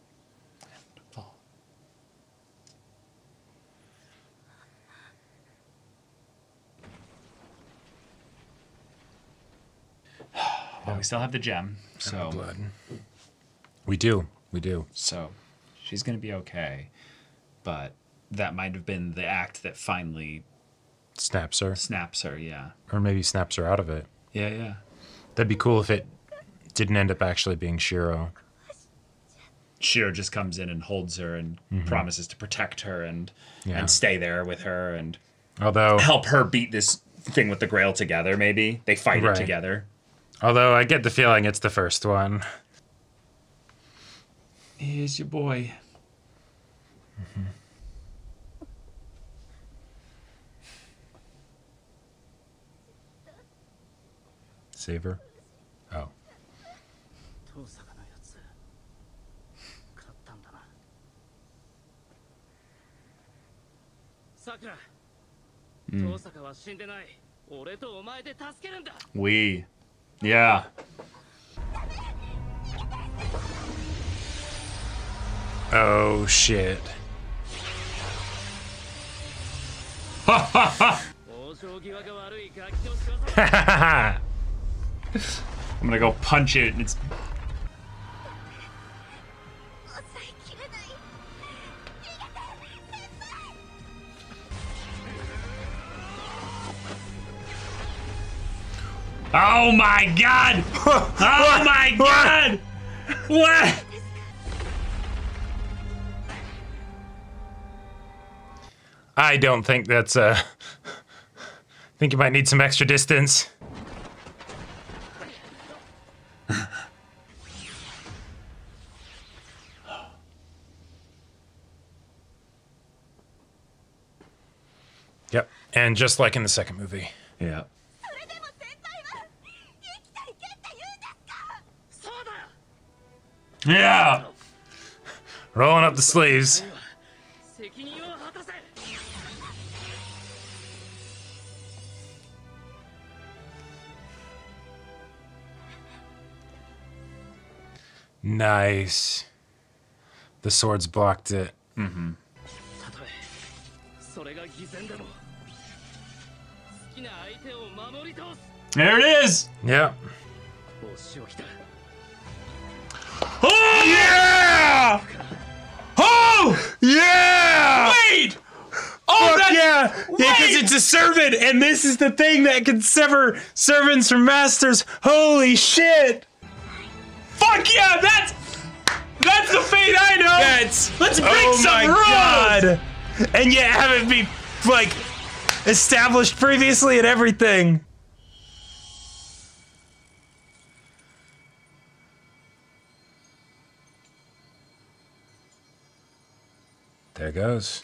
A: Well, we still have the gem, so
B: Blood. We do. We do.
A: so she's gonna be okay. But that might have been the act that finally
B: Snaps her.
A: snaps her. Yeah,
B: Or maybe snaps her out of it.
A: yeah, yeah.
B: That'd be cool if it didn't end up actually being Shiro.
A: Shiro just comes in and holds her and mm-hmm. promises to protect her and
B: Yeah.
A: and stay there with her and
B: Although
A: help her beat this thing with the Grail together. Maybe they fight
B: Right.
A: it together.
B: Although I get the feeling it's the first one.
A: Here's your boy.
B: Mm-hmm. Saber? Oh.
E: Mm.
A: We yeah.
B: Oh shit.
E: Ha ha ha!
A: I'm gonna go punch it and it's oh my god! Oh *laughs* my god! What?
B: I don't think that's uh I think you might need some extra distance. yep. And just like in the second movie.
A: Yeah. Yeah!
B: Rolling up the sleeves. Nice. The swords blocked it.
E: Mm-hmm.
A: There it is!
B: Yep.
E: Yeah.
A: Oh yeah! Oh
B: Yeah!
A: wait! Oh,
B: Fuck
A: that's,
B: yeah! Yeah, because it's a servant, and this is the thing that can sever servants from masters. Holy shit!
A: fuck yeah! That's that's the fate I know.
B: That's
A: Let's break
B: oh
A: some
B: my
A: rules.
B: god! And yet have it be like established previously and everything. There goes.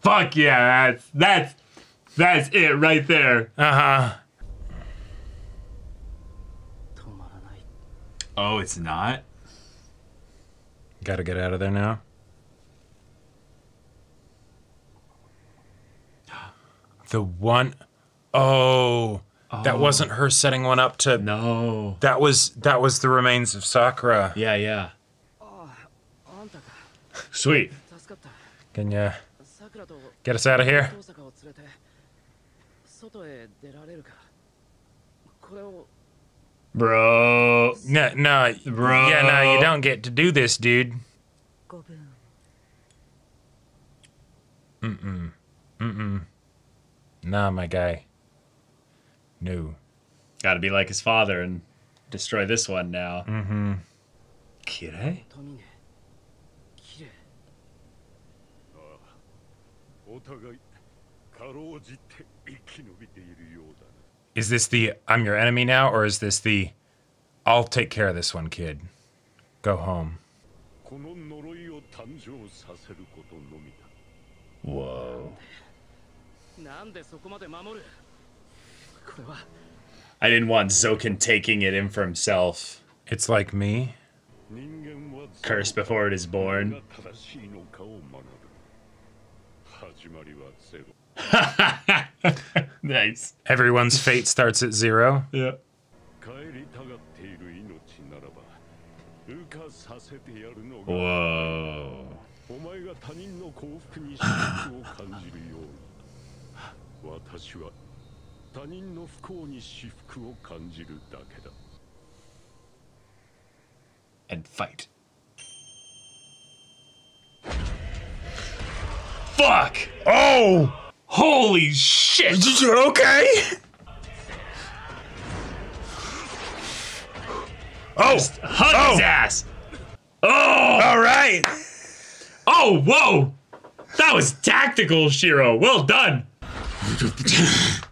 A: Fuck yeah, that's that's that's it right there.
E: Uh-huh.
A: Oh, it's not?
B: Gotta get out of there now. *gasps* The one oh that oh. wasn't her setting one up to.
A: No.
B: That was that was the remains of Sakura.
A: Yeah, yeah. Sweet.
B: Can you get us out of here?
A: Bro.
B: No, no.
A: Bro.
B: Yeah, no, you don't get to do this, dude.
F: Mm-mm. Mm-mm.
B: Nah, my guy. No.
A: Got to be like his father and destroy this one now. Mm-hmm.
C: Kirei?
B: Is this the I'm your enemy now, or is this the I'll take care of this one, kid? Go home.
A: Whoa. I didn't want Zouken taking it in for himself.
B: It's like me.
A: Curse before it is born. *laughs* nice.
B: Everyone's fate starts at zero.
A: Yeah. Whoa. *laughs* *laughs*
C: お前が他人の幸福に幸福を感じるように私は他人の不幸に至福を感じるだけだ
A: And fight. Fuck!
B: Oh!
A: Holy shit!
B: Okay! Oh!
A: Hug
B: Oh.
A: his ass! Oh!
B: Alright!
A: Oh, whoa! That was tactical, Shiro. Well done. *laughs*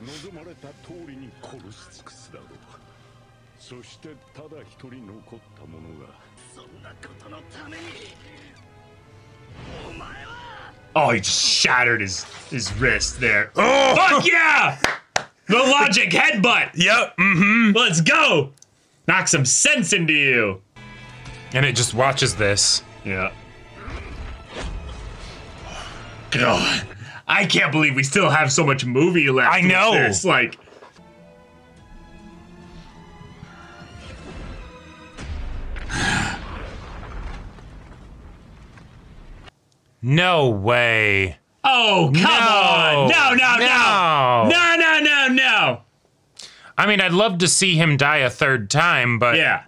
E: こいつは初めから殺すためだけのものだ
C: 奴が生まれれば望まれた通りに殺し尽くすだろうそしてただ一人残った者が
E: そんなことのためにお前は
A: Oh, he just shattered his his wrist there. Oh, fuck yeah! The logic headbutt.
B: Yep, mm-hmm.
A: Let's go. Knock some sense into you.
B: And it just watches this.
A: Yeah. God, I can't believe we still have so much movie left.
B: I know.
A: This. Like,
B: No way.
A: oh come on! No, no, no,
B: No.
A: no, no, no, no.
B: I mean, I'd love to see him die a third time, but
A: Yeah.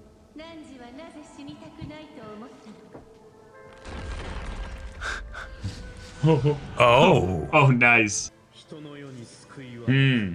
B: oh.
A: oh. Nice. Hmm.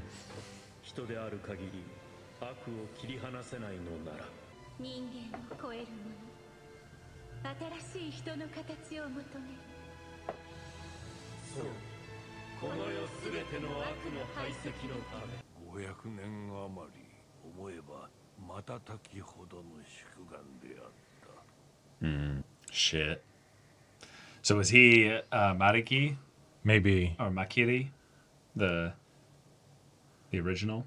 C: Mm,
A: shit. So was he uh, Mariki
B: Maybe.
A: or Makiri, the the original?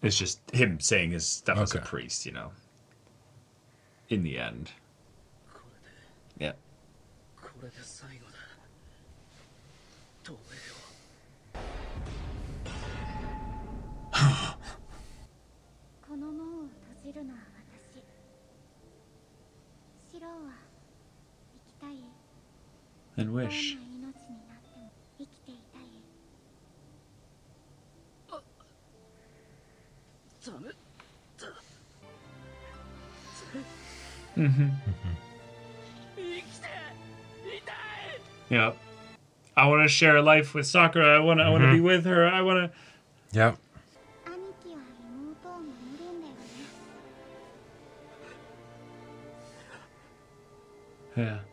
A: It's just him saying his stuff as a priest, you know. In the end. Yeah. and wish. Mm-hmm. Yeah, I want to share life with Sakura. I want to. Mm -hmm. I want to be mm-hmm. with her. I want to. Yeah. Yeah.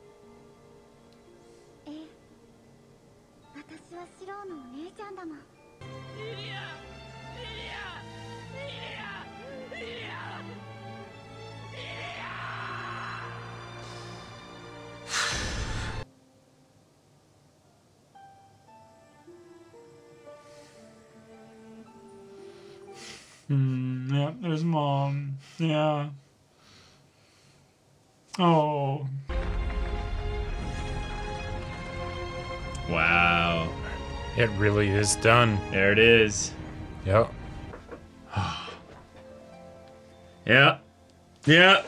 A: Yeah. There's mom. Yeah. Oh. Wow.
B: It really is done.
A: There it is.
B: Yep. *sighs*
A: Yeah. Yeah.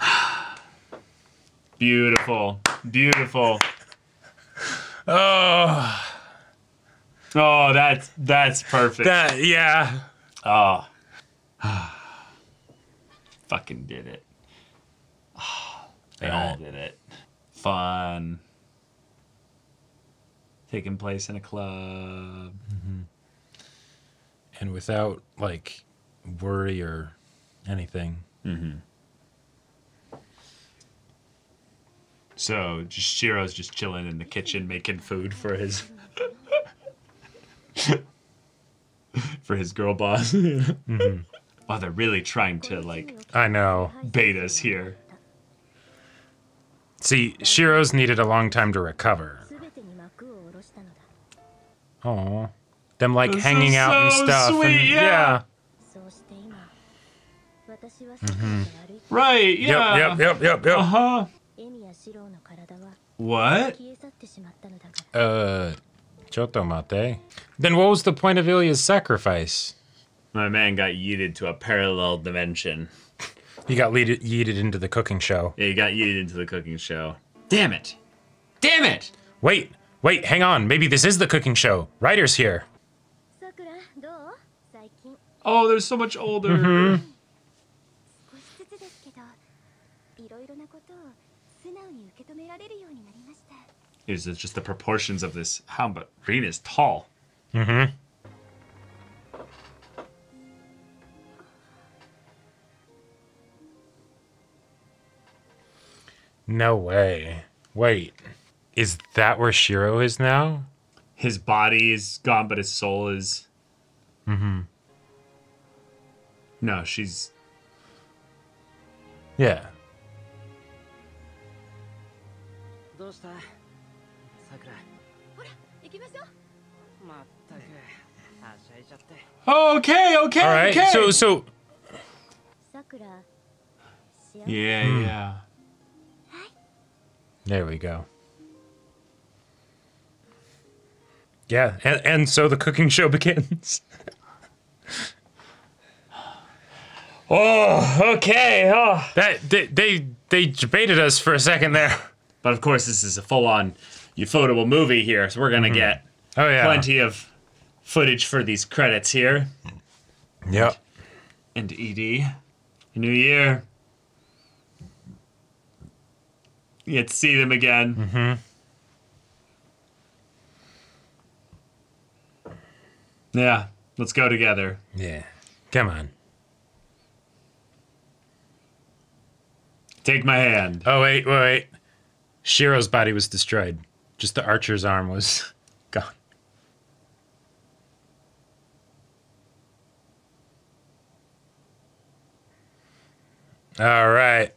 A: *sighs* Beautiful. Beautiful. *sighs*
B: Oh,
A: Oh, that's that's perfect.
B: that yeah.
A: oh. *sighs* Fucking did it. they all
B: Right.
A: did it. Fun. Taking place in a club. Mm-hmm.
B: And without like worry or anything. Mm-hmm.
A: So just Shiro's just chilling in the kitchen making food for his *laughs* *laughs* for his girl boss. *laughs* Wow, they're really trying to like
B: I know.
A: bait us here.
B: See, Shiro's needed a long time to recover.
D: 全てに幕を下ろしたのだ
B: Oh. Them like
A: This
B: hanging
A: is
B: out and
A: so
B: stuff.
A: sweet,
B: and,
A: yeah.
D: そうして今私は世界から歩いて
A: Right,
B: Yep,
A: yeah.
B: yep, yep, yep, yep.
A: Uh-huh.
D: エミやシローの体は
A: What?
D: 消え去ってしまった
B: then what was the point of Illya's sacrifice?
A: My man got yeeted to a parallel dimension.
B: He got yeeted into the cooking show.
A: Yeah, he got yeeted into the cooking show. Damn it! Damn it!
B: Wait, wait, hang on. Maybe this is the cooking show. Rider's here.
A: Oh, they're so much older. Mm-hmm. Just the proportions of this. How, but Rin is tall.
B: No way. Wait, is that where Shiro is now?
A: His body is gone, but his soul is. Mm-hmm. No, she's.
B: Yeah.
A: Okay, okay,
B: All right.
A: okay.
B: So, so.
D: Yeah, hmm.
A: yeah.
B: There we go. Yeah, and, and so the cooking show *laughs* begins. *sighs*
A: oh, okay. Oh.
B: That they, they they debated us for a second there,
A: but of course this is a full-on, you movie here, so we're gonna mm -hmm. get
B: oh, yeah.
A: plenty of footage for these credits here.
B: Yep.
A: And ED, New Year. You get to see them again. Mm-hmm. Yeah, let's go together.
B: Yeah. Come on.
A: Take my hand.
B: Oh wait, wait, wait. Shiro's body was destroyed. Just the archer's arm was *laughs* gone. All right.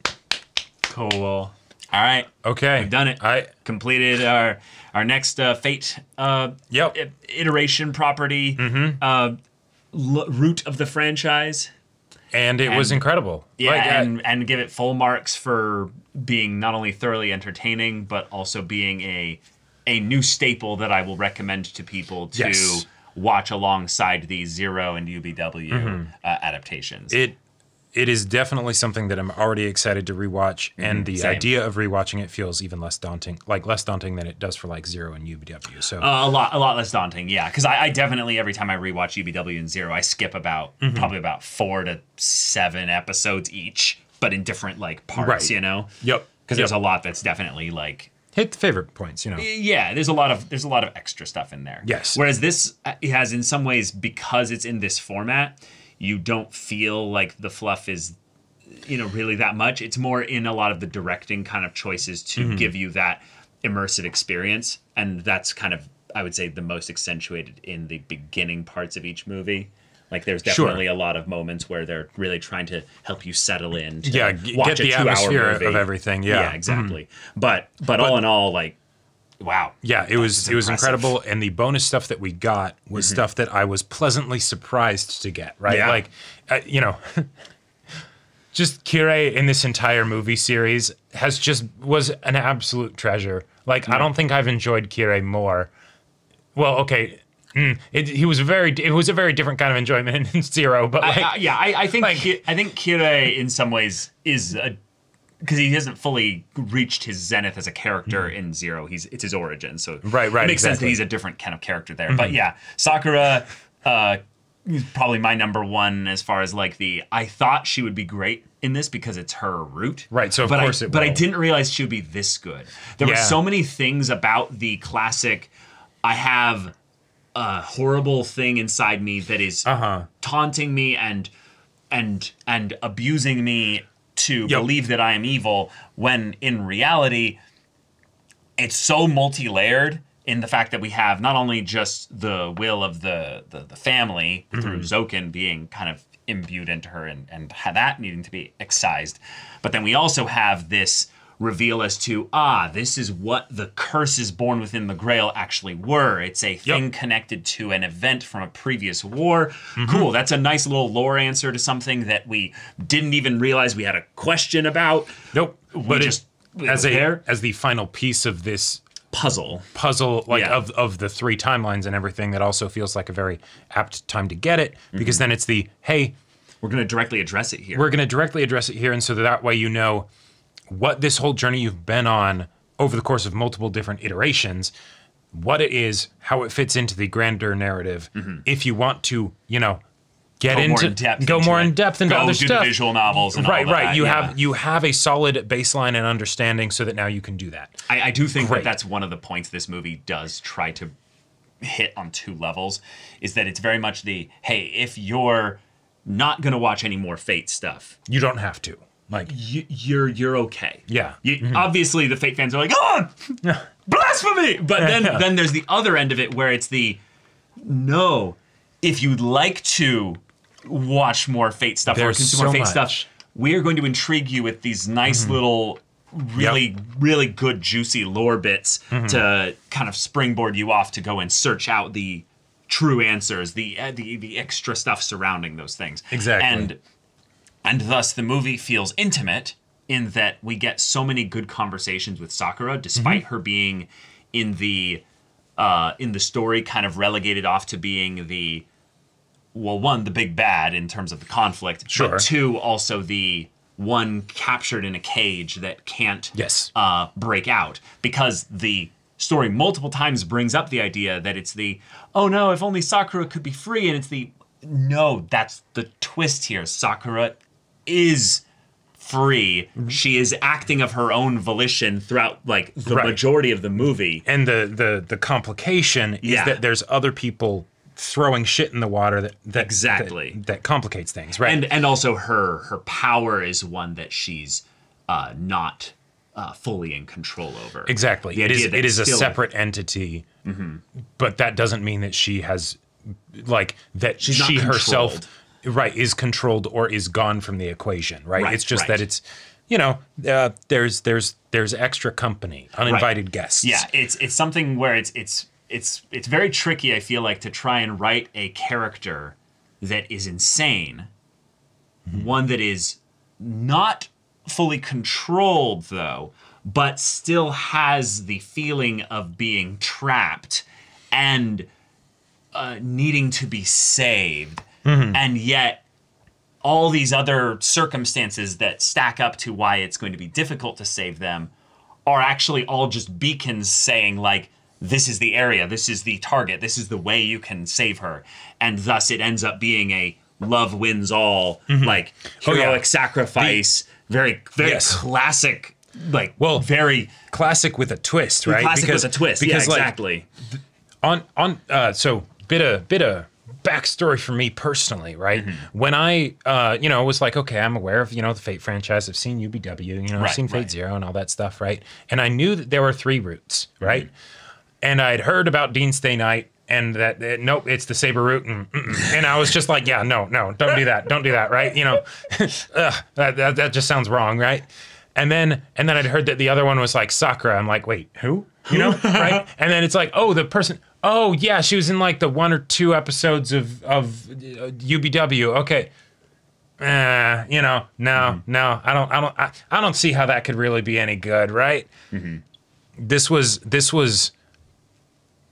A: Cool. All right.
B: Okay.
A: We've done it.
B: I
A: completed our our next uh, fate uh,
B: Yep.
A: iteration property uh, l- root of the franchise.
B: and it was incredible.
A: Yeah,
B: Like, uh,
A: and and give it full marks for being not only thoroughly entertaining but also being a a new staple that I will recommend to people to
B: Yes.
A: watch alongside the Zero and UBW uh, adaptations.
B: it it is definitely something that I'm already excited to rewatch, and the
A: Mm-hmm. Same.
B: idea of rewatching it feels even less daunting, like less daunting than it does for like Zero and UBW. So
A: Uh, a lot, a lot less daunting. Yeah, because I, I definitely every time I rewatch UBW and Zero, I skip about
B: Mm-hmm.
A: probably about four to seven episodes each, but in different like parts.
B: Right.
A: You know.
B: Yep.
A: Because there's a lot that's definitely like
B: hit the favorite points, you know.
A: yeah, there's a lot of there's a lot of extra stuff in there.
B: Yes.
A: Whereas this uh, has in some ways because it's in this format, you don't feel like the fluff is you know really that much. It's more in a lot of the directing kind of choices to
B: Mm-hmm.
A: give you that immersive experience and that's kind of I would say the most accentuated in the beginning parts of each movie. Like there's
B: Sure.
A: definitely a lot of moments where they're really trying to help you settle in. To
B: Yeah, get the atmosphere of everything, yeah. Mm-hmm.
A: yeah, exactly. But but all in all, like, wow.
B: Yeah, it was it was
A: impressive.
B: incredible, and the bonus stuff that we got was stuff that I was pleasantly surprised to get. Right,
A: Yeah.
B: like uh, you know, *laughs* just Kirei in this entire movie series has just was an absolute treasure. Like I don't think I've enjoyed Kirei more. Well, okay. mm, it, he was a very it was a very different kind of enjoyment *laughs* in Zero, but like
A: I, I- yeah, I, I think
B: like-
A: I think Kirei in some ways is a because he hasn't fully reached his zenith as a character in Zero. He's it's his origin, so
B: Mm-hmm. Right, right,
A: It makes sense
B: exactly. Mm-hmm.
A: that he's a different kind of character there. But yeah, Sakura. Uh, is probably my number one as far as like the I thought she would be great in this because it's her root.
B: Right, so of
A: but
B: course
A: I,
B: it
A: But I didn't realize she would be this good. There were so many things about the classic I have a horrible thing inside me that is
B: Uh-huh.
A: taunting me and and and abusing me to
B: Yep.
A: believe that I am evil when in reality it's so multi-layered in the fact that we have not only just the will of the the, the family through mm-hmm. Zouken being kind of imbued into her and and that needing to be excised, but then we also have this reveal as to ah this is what the curses born within the grail actually were it's a thing connected to an event from a previous war cool that's a nice little lore answer to something that we didn't even realize we had a question about
B: nope.
A: we
B: But
A: just
B: as a
A: there
B: as the final piece of this
A: puzzle
B: puzzle like
A: Yeah.
B: of of the three timelines and everything that also feels like a very apt time to get it because
A: Mm-hmm.
B: then it's the hey
A: we're going to directly address it here
B: we're going to directly address it here and so that way you know what this whole journey you've been on over the course of multiple different iterations what it is how it fits into the grander narrative if you want to you know get
A: Mm-hmm. Go more
B: into
A: in depth
B: go
A: into
B: more
A: it.
B: in depth into
A: Go
B: other
A: do the
B: stuff
A: visual novels and all
B: right right
A: that,
B: you
A: yeah.
B: have you have a solid baseline and understanding so that now you can do that
A: I, I do think
B: Great.
A: that that's one of the points this movie does try to hit on two levels is that it's very much the hey if you're not going to watch any more fate stuff
B: you don't have to like
A: you, you're you're okay
B: Yeah.
A: you, obviously the fate fans are like oh *laughs* blasphemy but then then there's the other end of it where it's the no if you'd like to watch more fate stuff or
B: There's
A: consume more fate
B: much. Mm-hmm.
A: stuff we are going to intrigue you with these nice little really really good juicy lore bits
B: Mm-hmm.
A: to kind of springboard you off to go and search out the true answers the uh, the the extra stuff surrounding those things
B: Exactly.
A: and and thus the movie feels intimate in that we get so many good conversations with Sakura, despite
B: Mm-hmm.
A: her being in the uh, in the story kind of relegated off to being the well, one the big bad in terms of the conflict,
B: Sure.
A: but two also the one captured in a cage that can't
B: Yes.
A: uh, break out because the story multiple times brings up the idea that it's the oh no if only sakura could be free and it's the no that's the twist here sakura is free. She is acting of her own volition throughout like the
B: Right.
A: majority of the movie.
B: And the the the complication is that there's other people throwing shit in the water that, that
A: Exactly.
B: that, that complicates things right?
A: And and also her her power is one that she's uh not uh, fully in control over.
B: Exactly.
A: The
B: it is it is a separate entity but that doesn't mean that she has like that
A: She's
B: she herself. Right is controlled or is gone from the equation. Right.
A: Right,
B: it's just
A: right.
B: that it's you know uh, there's there's there's extra company, uninvited guests.
A: Yeah, it's it's something where it's it's it's it's very tricky. I feel like to try and write a character that is insane, one that is not fully controlled though, but still has the feeling of being trapped and uh, needing to be saved, and yet all these other circumstances that stack up to why it's going to be difficult to save them are actually all just beacons saying like this is the area this is the target this is the way you can save her and thus it ends up being a love wins all like
B: Oh, yeah.
A: heroic sacrifice very very
B: Yes.
A: classic like
B: Well,
A: very
B: classic with a twist, right?
A: classic with a twist yeah
B: like,
A: exactly
B: on on uh so bit of bit of backstory for me personally right?
A: Mm-hmm.
B: when i uh you know was like okay i'm aware of you know the fate franchise. I've seen ubw you know i've seen fate
A: right.
B: zero and all that stuff right? And i knew that there were three routes right?
A: Mm-hmm.
B: and i'd heard about DEEN stay night and that, that nope it's the saber route and, and i was just like yeah no no don't do that don't do that right? You know *laughs* Ugh, that, that, that just sounds wrong right? And then and then i'd heard that the other one was like sakura. I'm like wait who? You know right? *laughs* And then it's like oh the person oh yeah she was in like the one or two episodes of of uh, ubw okay. Uh, you know no no i don't i don't I, I don't see how that could really be any good right? This was this was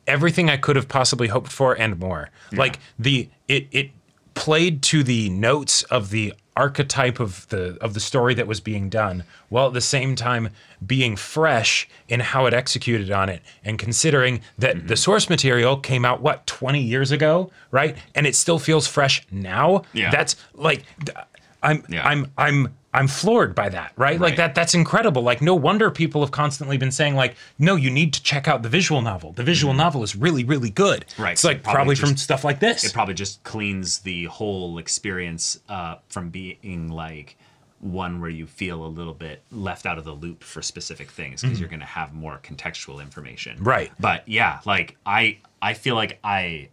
B: everything I could have possibly hoped for and more. Like the it it played to the notes of the archetype of the of the story that was being done, while at the same time being fresh in how it executed on it. And considering that the mm-hmm. source material came out what 20 years ago, right? And it still feels fresh now.
A: Yeah.
B: That's like I'm
A: Yeah.
B: I'm I'm I'm floored by that, right? Like that that's incredible. Like no wonder people have constantly been saying like, no, you need to check out the visual novel. The visual novel is really really good.
A: Mm-hmm. Right.
B: It's like
A: Probably
B: probably, from stuff like this.
A: it probably just cleans the whole experience uh, from being like one where you feel a little bit left out of the loop for specific things because you're going to have more contextual information
B: Mm-hmm. Right.
A: but yeah like i i feel like i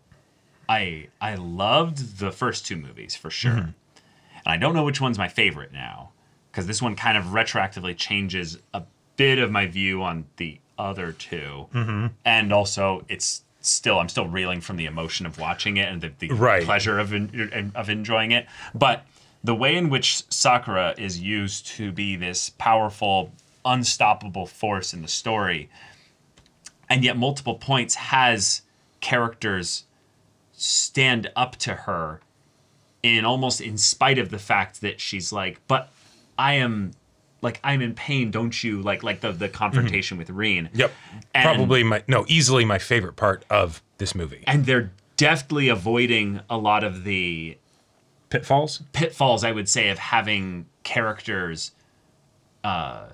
A: i i loved the first two movies for sure
B: Mm-hmm.
A: and i don't know which one's my favorite now because this one kind of retroactively changes a bit of my view on the other 2
B: Mm-hmm.
A: and also it's still i'm still reeling from the emotion of watching it and the, the
B: Right.
A: pleasure of en- of enjoying it but the way in which sakura is used to be this powerful unstoppable force in the story and yet multiple points has characters stand up to her in almost in spite of the fact that she's like but i am like i'm in pain don't you like like the the confrontation with Rin.
B: Yep.
A: And-
B: Probably my no, easily my favorite part of this movie.
A: and they're deftly avoiding a lot of the
B: Pitfalls?
A: pitfalls i would say of having characters uh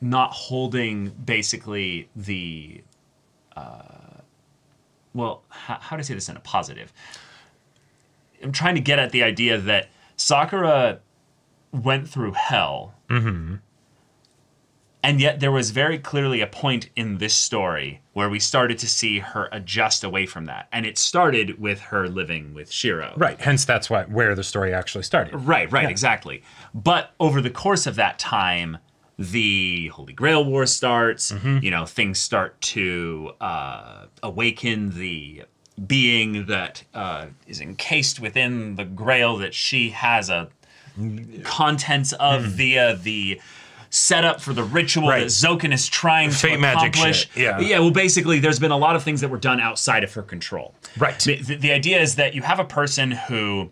A: not holding basically the uh well how, how to say this in a positive i'm trying to get at the idea that sakura went through hell and yet there was very clearly a point in this story where we started to see her adjust away from that and it started with her living with shiro
B: Right. Hence that's why where the story actually started.
A: Right, right, exactly. But over the course of that time, the Holy Grail War starts. You know, things start to uh, awaken the being that uh, is encased within the Grail that she has a contents of via the setup for the ritual
B: Right.
A: that Zouken is trying
B: Fate
A: to
B: magic
A: accomplish.
B: yeah.
A: yeah. Well, basically, there's been a lot of things that were done outside of her control.
B: Right.
A: The, the, the idea is that you have a person who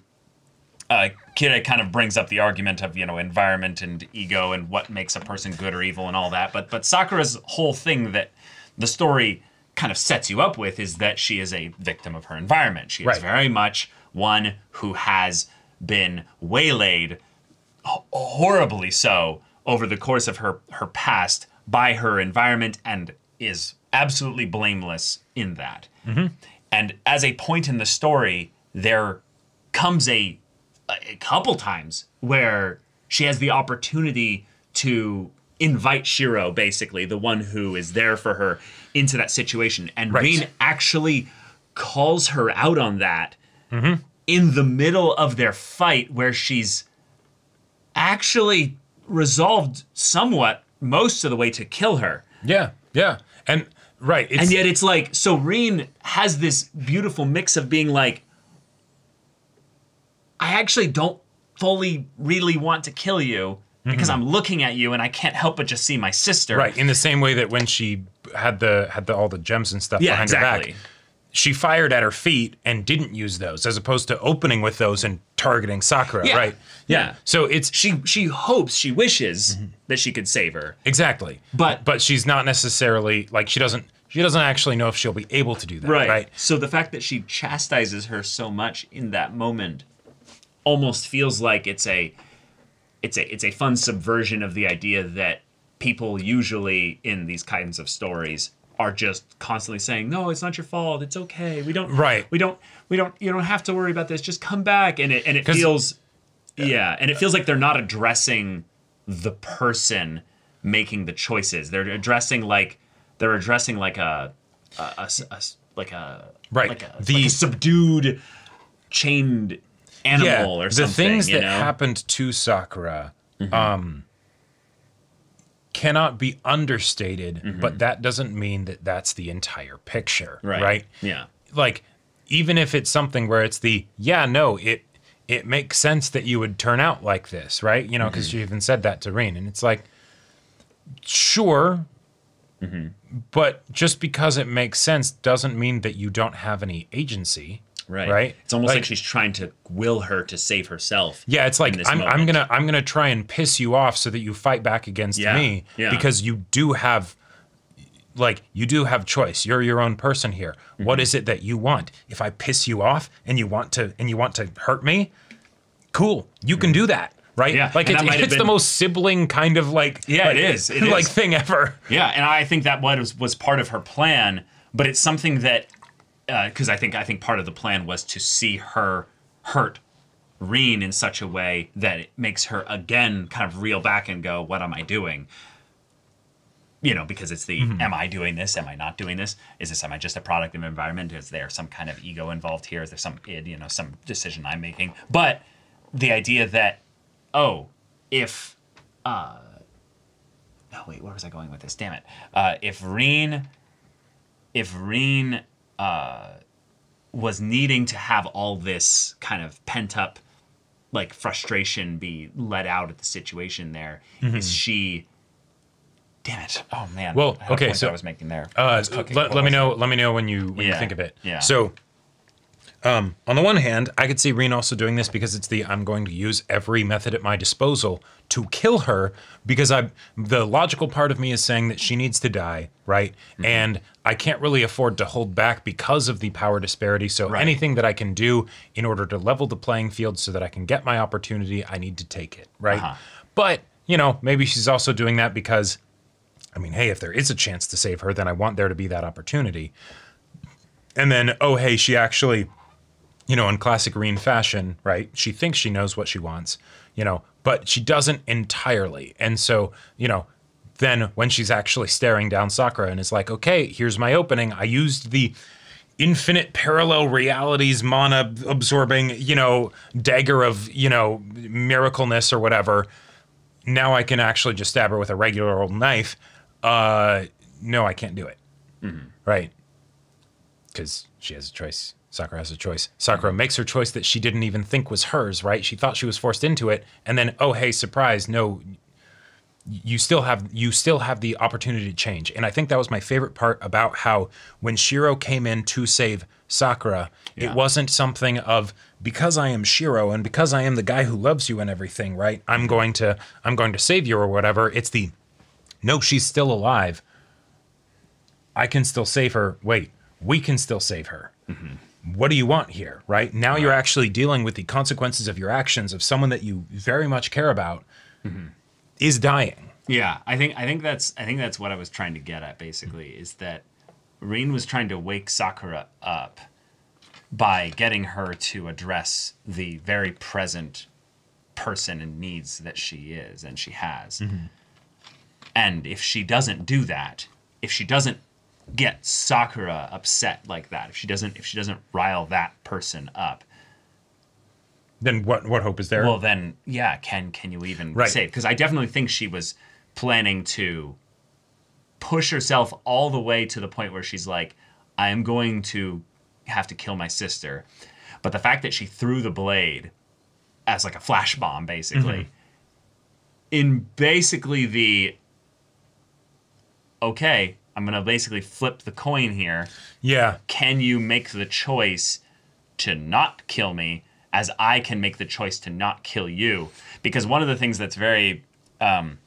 A: uh, Kirei kind of brings up the argument of you know environment and ego and what makes a person good or evil and all that. But but Sakura's whole thing that the story kind of sets you up with is that she is a victim of her environment. She is very much one who has been waylaid horribly so over the course of her her past by her environment and is absolutely blameless in that. Mm-hmm. And as a point in the story, there comes a a couple times where she has the opportunity to invite Shiro, basically the one who is there for her, into that situation, and
B: Right.
A: Rin actually calls her out on that mm-hmm. In the middle of their fight where she's actually resolved somewhat most of the way to kill her.
B: Yeah, yeah, and right, it's,
A: And yet it's like so Rin has this beautiful mix of being like I actually don't fully really want to kill you because I'm looking at you and I can't help but just see my sister.
B: Mm-hmm. right in the same way that when she had the had the all the gems and stuff
A: Yeah,
B: behind her
A: exactly.
B: back, she fired at her feet and didn't use those, as opposed to opening with those and targeting Sakura.
A: Yeah.
B: Right.
A: Yeah.
B: So it's
A: She she hopes, she wishes mm-hmm. that she could save her.
B: exactly,
A: But-
B: but she's not necessarily like she doesn't she doesn't actually know if she'll be able to do that. Right.
A: So the fact that she chastises her so much in that moment almost feels like it's a it's a it's a fun subversion of the idea that people usually in these kinds of stories are just constantly saying, "No, it's not your fault. It's okay. We don't
B: Right.
A: We don't we don't you don't have to worry about this. Just come back." And it and it feels yeah, and it feels like they're not addressing the person making the choices. They're addressing like they're addressing like a, a like a
B: Right.
A: like a,
B: The-
A: like a subdued chained animal or something.
B: the
A: things
B: that
A: know? Mm-hmm.
B: happened to Sakura um, cannot be understated, but that doesn't mean that that's the entire picture,
A: right.
B: right?
A: Yeah.
B: Like, even if it's something where it's the yeah, no, it it makes sense that you would turn out like this, right? You know, because
A: Mm-hmm.
B: you even said that to Rin, and it's like, sure.
A: Mm-hmm.
B: But just because it makes sense doesn't mean that you don't have any agency,
A: Right.
B: Right?
A: It's almost like,
B: Like-
A: she's trying to will her to save herself.
B: Yeah, it's like
A: this
B: I'm, I'm gonna I'm gonna try and piss you off so that you fight back against
A: Yeah,
B: me
A: yeah.
B: because you do have like you do have choice. You're your own person here.
A: Mm-hmm.
B: What is it that you want? If I piss you off and you want to and you want to hurt me, cool. You can do that. Right?
A: Mm-hmm. Yeah,
B: Like it's,
A: might have
B: the most sibling kind of like
A: Yeah,
B: like,
A: it is, it *laughs*
B: like
A: is.
B: thing ever.
A: Yeah, and I think that was was part of her plan, but it's something that because I think I think part of the plan was to see her hurt Rin in such a way that it makes her again kind of reel back and go, "What am I doing?" You know, because it's the "Am I doing this? Am I not doing this? Is this am I just a product of environment? Is there some kind of ego involved here? Is there some id? You know, some decision I'm making? But the idea that oh, if uh, no, wait, where was I going with this? Damn it. Uh, if Rin, if Rin uh, was needing to have all this kind of pent up, like frustration be let out at the situation there, is she? Damn it! Oh man.
B: Well, okay, so-
A: I was making there.
B: Uh,
A: was
B: let, let me know.
A: it?
B: Let me know when you when you think of it.
A: yeah.
B: So, um, on the one hand, I could see Rin also doing this because it's the I'm going to use every method at my disposal to kill her because I the logical part of me is saying that she needs to die, right?
A: Mm-hmm.
B: And I can't really afford to hold back because of the power disparity. So
A: Right.
B: anything that I can do in order to level the playing field so that I can get my opportunity, I need to take it, right?
A: Uh-huh.
B: But you know, maybe she's also doing that because I mean, hey, if there is a chance to save her, then I want there to be that opportunity. And then, oh, hey, she actually, you know, in classic Rin fashion, right? She thinks she knows what she wants, you know, but she doesn't entirely. And so, you know, then when she's actually staring down Sakura and is like, okay, here's my opening, I used the infinite parallel realities mana absorbing, you know, dagger of, you know, miracleness or whatever now I can actually just stab her with a regular old knife. Uh, no, I can't do it. Right? Because she has a choice. Sakura has a choice. Sakura makes her choice that she didn't even think was hers. Right? She thought she was forced into it, and then oh hey, surprise! No, you still have you still have the opportunity to change. And I think that was my favorite part about how when Shiro came in to save Sakura,
A: Yeah.
B: it wasn't something of because I am Shiro and because I am the guy who loves you and everything, right? I'm going to I'm going to save you or whatever. It's the no, she's still alive. I can still save her. Wait, we can still save her. Mm-hmm. What do you want here, right? Now you're actually dealing with the consequences of your actions of someone that you very much care about mm-hmm. is dying.
A: Yeah, I think I think that's I think that's what I was trying to get at basically is that Rin was trying to wake Sakura up by getting her to address the very present person and needs that she is and she has. Mm-hmm. And if she doesn't do that, if she doesn't get Sakura upset like that, if she doesn't if she doesn't rile that person up,
B: then what what hope is there?
A: well then yeah can can you even
B: Right.
A: save because i definitely think she was planning to push herself all the way to the point where she's like i am going to have to kill my sister but the fact that she threw the blade as like a flash bomb basically
B: Mm-hmm.
A: in basically the okay i'm going to basically flip the coin here.
B: Yeah,
A: can you make the choice to not kill me as I can make the choice to not kill you? Because one of the things that's very um,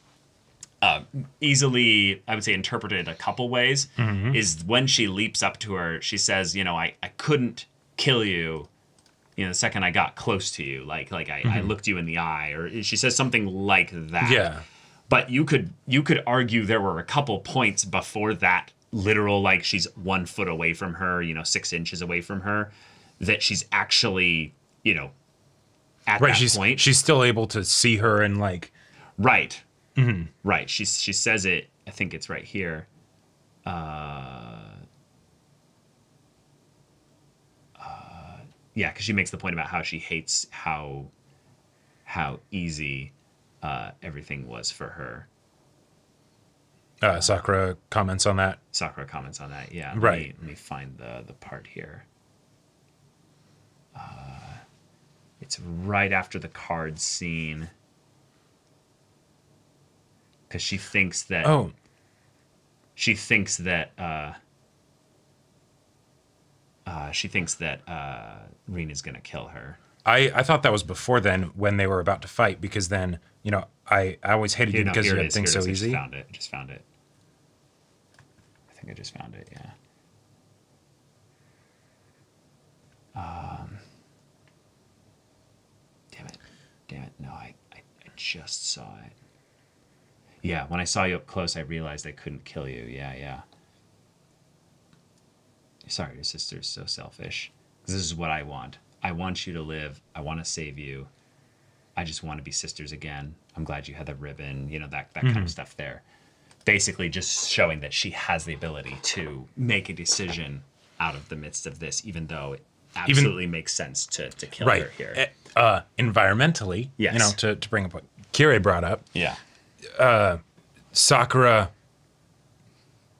A: uh, easily, I would say, interpreted a couple ways is when she leaps up to her, she says, you know, I, I couldn't kill you. You know, the second I got close to you, like like I, I looked you in the eye, or she says something like that.
B: Yeah,
A: but you could you could argue there were a couple points before that literal like she's one foot away from her you know six inches away from her that she's actually you know at
B: right.
A: that
B: She's
A: point
B: she's still able to see her and like
A: right. Right. She she says it i think it's right here. Uh uh yeah because she makes the point about how she hates how how easy uh everything was for her
B: uh, Sakura comments on that.
A: Sakura comments on that. Yeah. Let
B: Right.
A: Me, let me find the the part here. Uh, it's right after the card scene. Because she thinks that
B: Oh,
A: she thinks that uh, uh, she thinks that uh, Rina's gonna kill her.
B: I I thought that was before then when they were about to fight because then you know I I always hated
A: Here,
B: you because you had
A: is,
B: things so
A: is. I
B: easy.
A: just found it. I just found it. I think I just found it. Yeah. Um. Damn it! Damn it! No, I, I I just saw it. Yeah, when I saw you up close, I realized I couldn't kill you. Yeah, yeah. Sorry, your sister's so selfish. This is what I want. I want you to live. I want to save you. I just want to be sisters again. I'm glad you had the ribbon, you know, that, that kind of stuff there. Basically, just showing that she has the ability to make a decision out of the midst of this, even though it absolutely makes sense to, to kill
B: Right.
A: her here.
B: Eh, Uh, environmentally,
A: Yes.
B: you know, to, to bring up what Kirei brought up,
A: yeah.
B: Sakura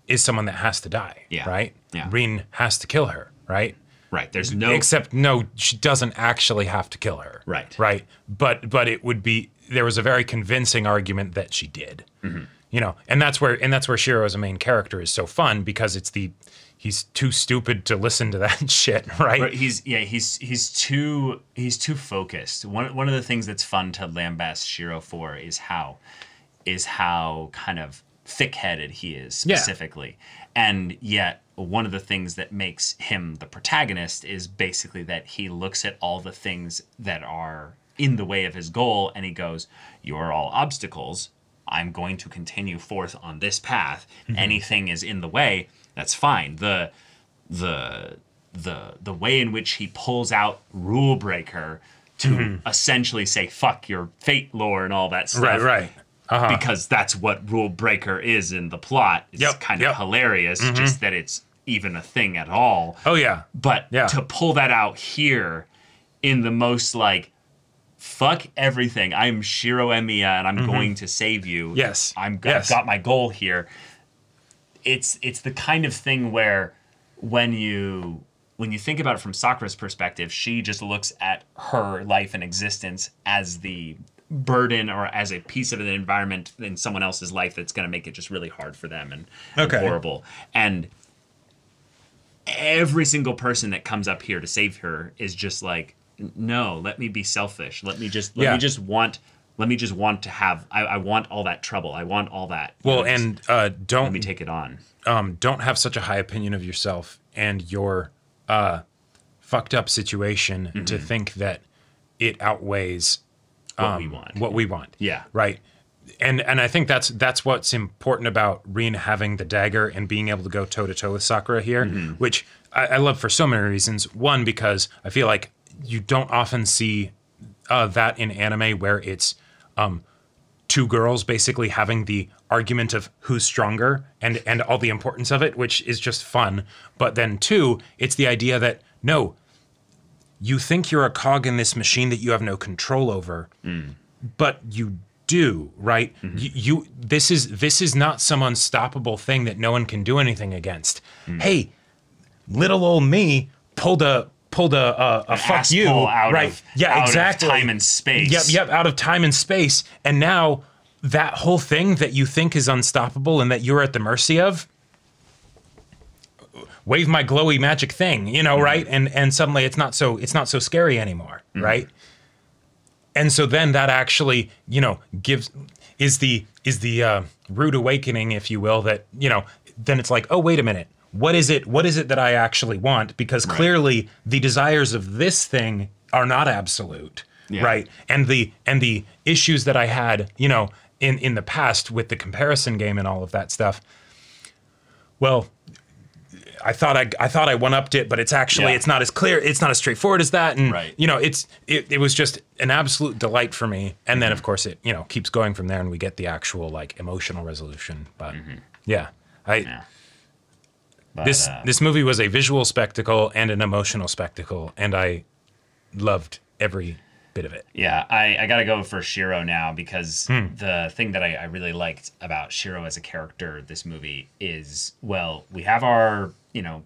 B: is someone that has to die,
A: Yeah.
B: right?
A: Yeah.
B: Rin has to kill her, right?
A: Right. There's no.
B: Except no, she doesn't actually have to kill her.
A: Right.
B: Right. But but it would be there was a very convincing argument that she did.
A: Mm-hmm.
B: You know, and that's where and that's where Shiro as a main character is so fun because it's the he's too stupid to listen to that *laughs* shit, right?
A: Right, he's yeah, he's he's too he's too focused. One one of the things that's fun to lambast Shiro for is how is how kind of thick-headed he is
B: Yeah.
A: specifically. And yet one of the things that makes him the protagonist is basically that he looks at all the things that are in the way of his goal and he goes, "You're all obstacles. I'm going to continue forth on this path. Mm-hmm. Anything is in the way, that's fine." The the the the way in which he pulls out rule breaker to mm-hmm. essentially say fuck your fate lore and all that stuff
B: Right, right. Uh-huh.
A: because that's what rule breaker is in the plot it's
B: Yep,
A: kind
B: yep.
A: of hilarious just that it's even a thing at all
B: Oh yeah.
A: but
B: Yeah.
A: to pull that out here in the most like fuck everything i'm shiro emiya and i'm going to save you
B: Mm-hmm. Yes,
A: i'm
B: yes.
A: i've got my goal here it's it's the kind of thing where when you when you think about it from sakura's perspective she just looks at her life and existence as the burden or as a piece of an environment in someone else's life that's going to make it just really hard for them and, and horrible. And every single person that comes up here to save her is just like no let me be selfish. Let me just let
B: Yeah.
A: me just want let me just want to have I, I want all that trouble. I want all that.
B: Well,
A: just
B: and uh, don't
A: let me take it on.
B: um, don't have such a high opinion of yourself and your uh, fucked up situation to think that it outweighs
A: what we
B: um,
A: want
B: what we want.
A: Yeah.
B: Right. And and I think that's that's what's important about Rin having the dagger and being able to go toe to toe with Sakura here,
A: Mm-hmm.
B: which I, I love for so many reasons. One, because I feel like you don't often see uh, that in anime where it's um, two girls basically having the argument of who's stronger and and all the importance of it, which is just fun. But then two, it's the idea that no, you think you're a cog in this machine that you have no control over, but you do, right? Mm-hmm. You, you this is this is not some unstoppable thing that no one can do anything against. Mm. Hey, little old me pulled a pulled a a, a fuck you
A: out
B: right?
A: of-
B: yeah, exactly.
A: time and space.
B: Yep, yep, out of time and space, and now that whole thing that you think is unstoppable and that you're at the mercy of wave my glowy magic thing you know right? And and suddenly it's not so it's not so scary anymore right? And so then that actually you know gives is the is the uh, rude awakening if you will that you know then it's like oh wait a minute. What is it what is it that i actually want? Because clearly the desires of this thing are not absolute
A: Yeah.
B: right? And the and the issues that i had you know in in the past with the comparison game and all of that stuff well I thought I, I thought I one upped it, but it's actually
A: Yeah.
B: it's not as clear, it's not as straightforward as that, and
A: Right.
B: you know it's it, it was just an absolute delight for me. And then of course it you know keeps going from there, and we get the actual like emotional resolution. But yeah, I
A: Yeah. But,
B: this
A: uh,
B: this movie was a visual spectacle and an emotional spectacle, and I loved every bit of it.
A: Yeah, I, I gotta go for Shiro now because
B: Hmm.
A: the thing that I, I really liked about Shiro as a character this movie is well, we have our, you know,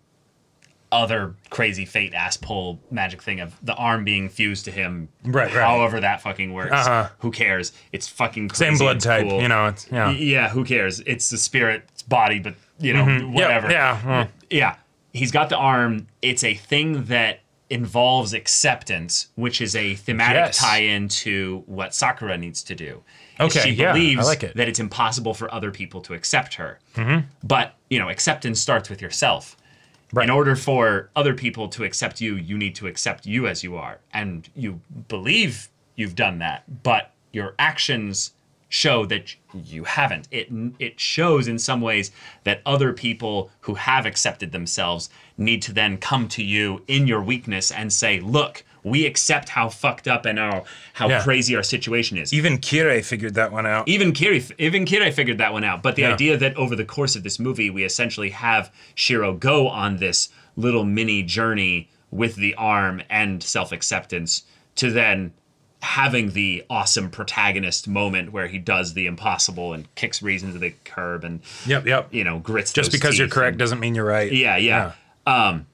A: other crazy fate ass pull magic thing of the arm being fused to him.
B: Right, right.
A: However that fucking works.
B: Uh-huh.
A: Who cares? It's fucking crazy.
B: Same blood type,
A: cool.
B: you know. It's yeah,
A: Yeah, who cares? It's the spirit's body, but you know, whatever.
B: Mm-hmm. yeah, well.
A: Yeah. He's got the arm. It's a thing that involves acceptance, which is a thematic
B: Yes.
A: tie-in to what Sakura needs to do.
B: Okay,
A: she
B: yeah, I
A: believes
B: like it.
A: that it's impossible for other people to accept her. Mm-hmm. But, you know, acceptance starts with yourself.
B: Right.
A: In order for other people to accept you, you need to accept you as you are. And you believe you've done that, but your actions show that you haven't. It it shows in some ways that other people who have accepted themselves need to then come to you in your weakness and say, "Look, we accept how fucked up and how how
B: Yeah.
A: crazy our situation is."
B: Even Kirei figured that one out.
A: even Kirei, even Kirei figured that one out. But the
B: Yeah.
A: idea that over the course of this movie, we essentially have Shiro go on this little mini journey with the arm and self acceptance to then having the awesome protagonist moment where he does the impossible and kicks reason to the curb and
B: Yep, yep.
A: you know grits
B: Just because you're correct
A: and-
B: doesn't mean you're right.
A: yeah, yeah. Um,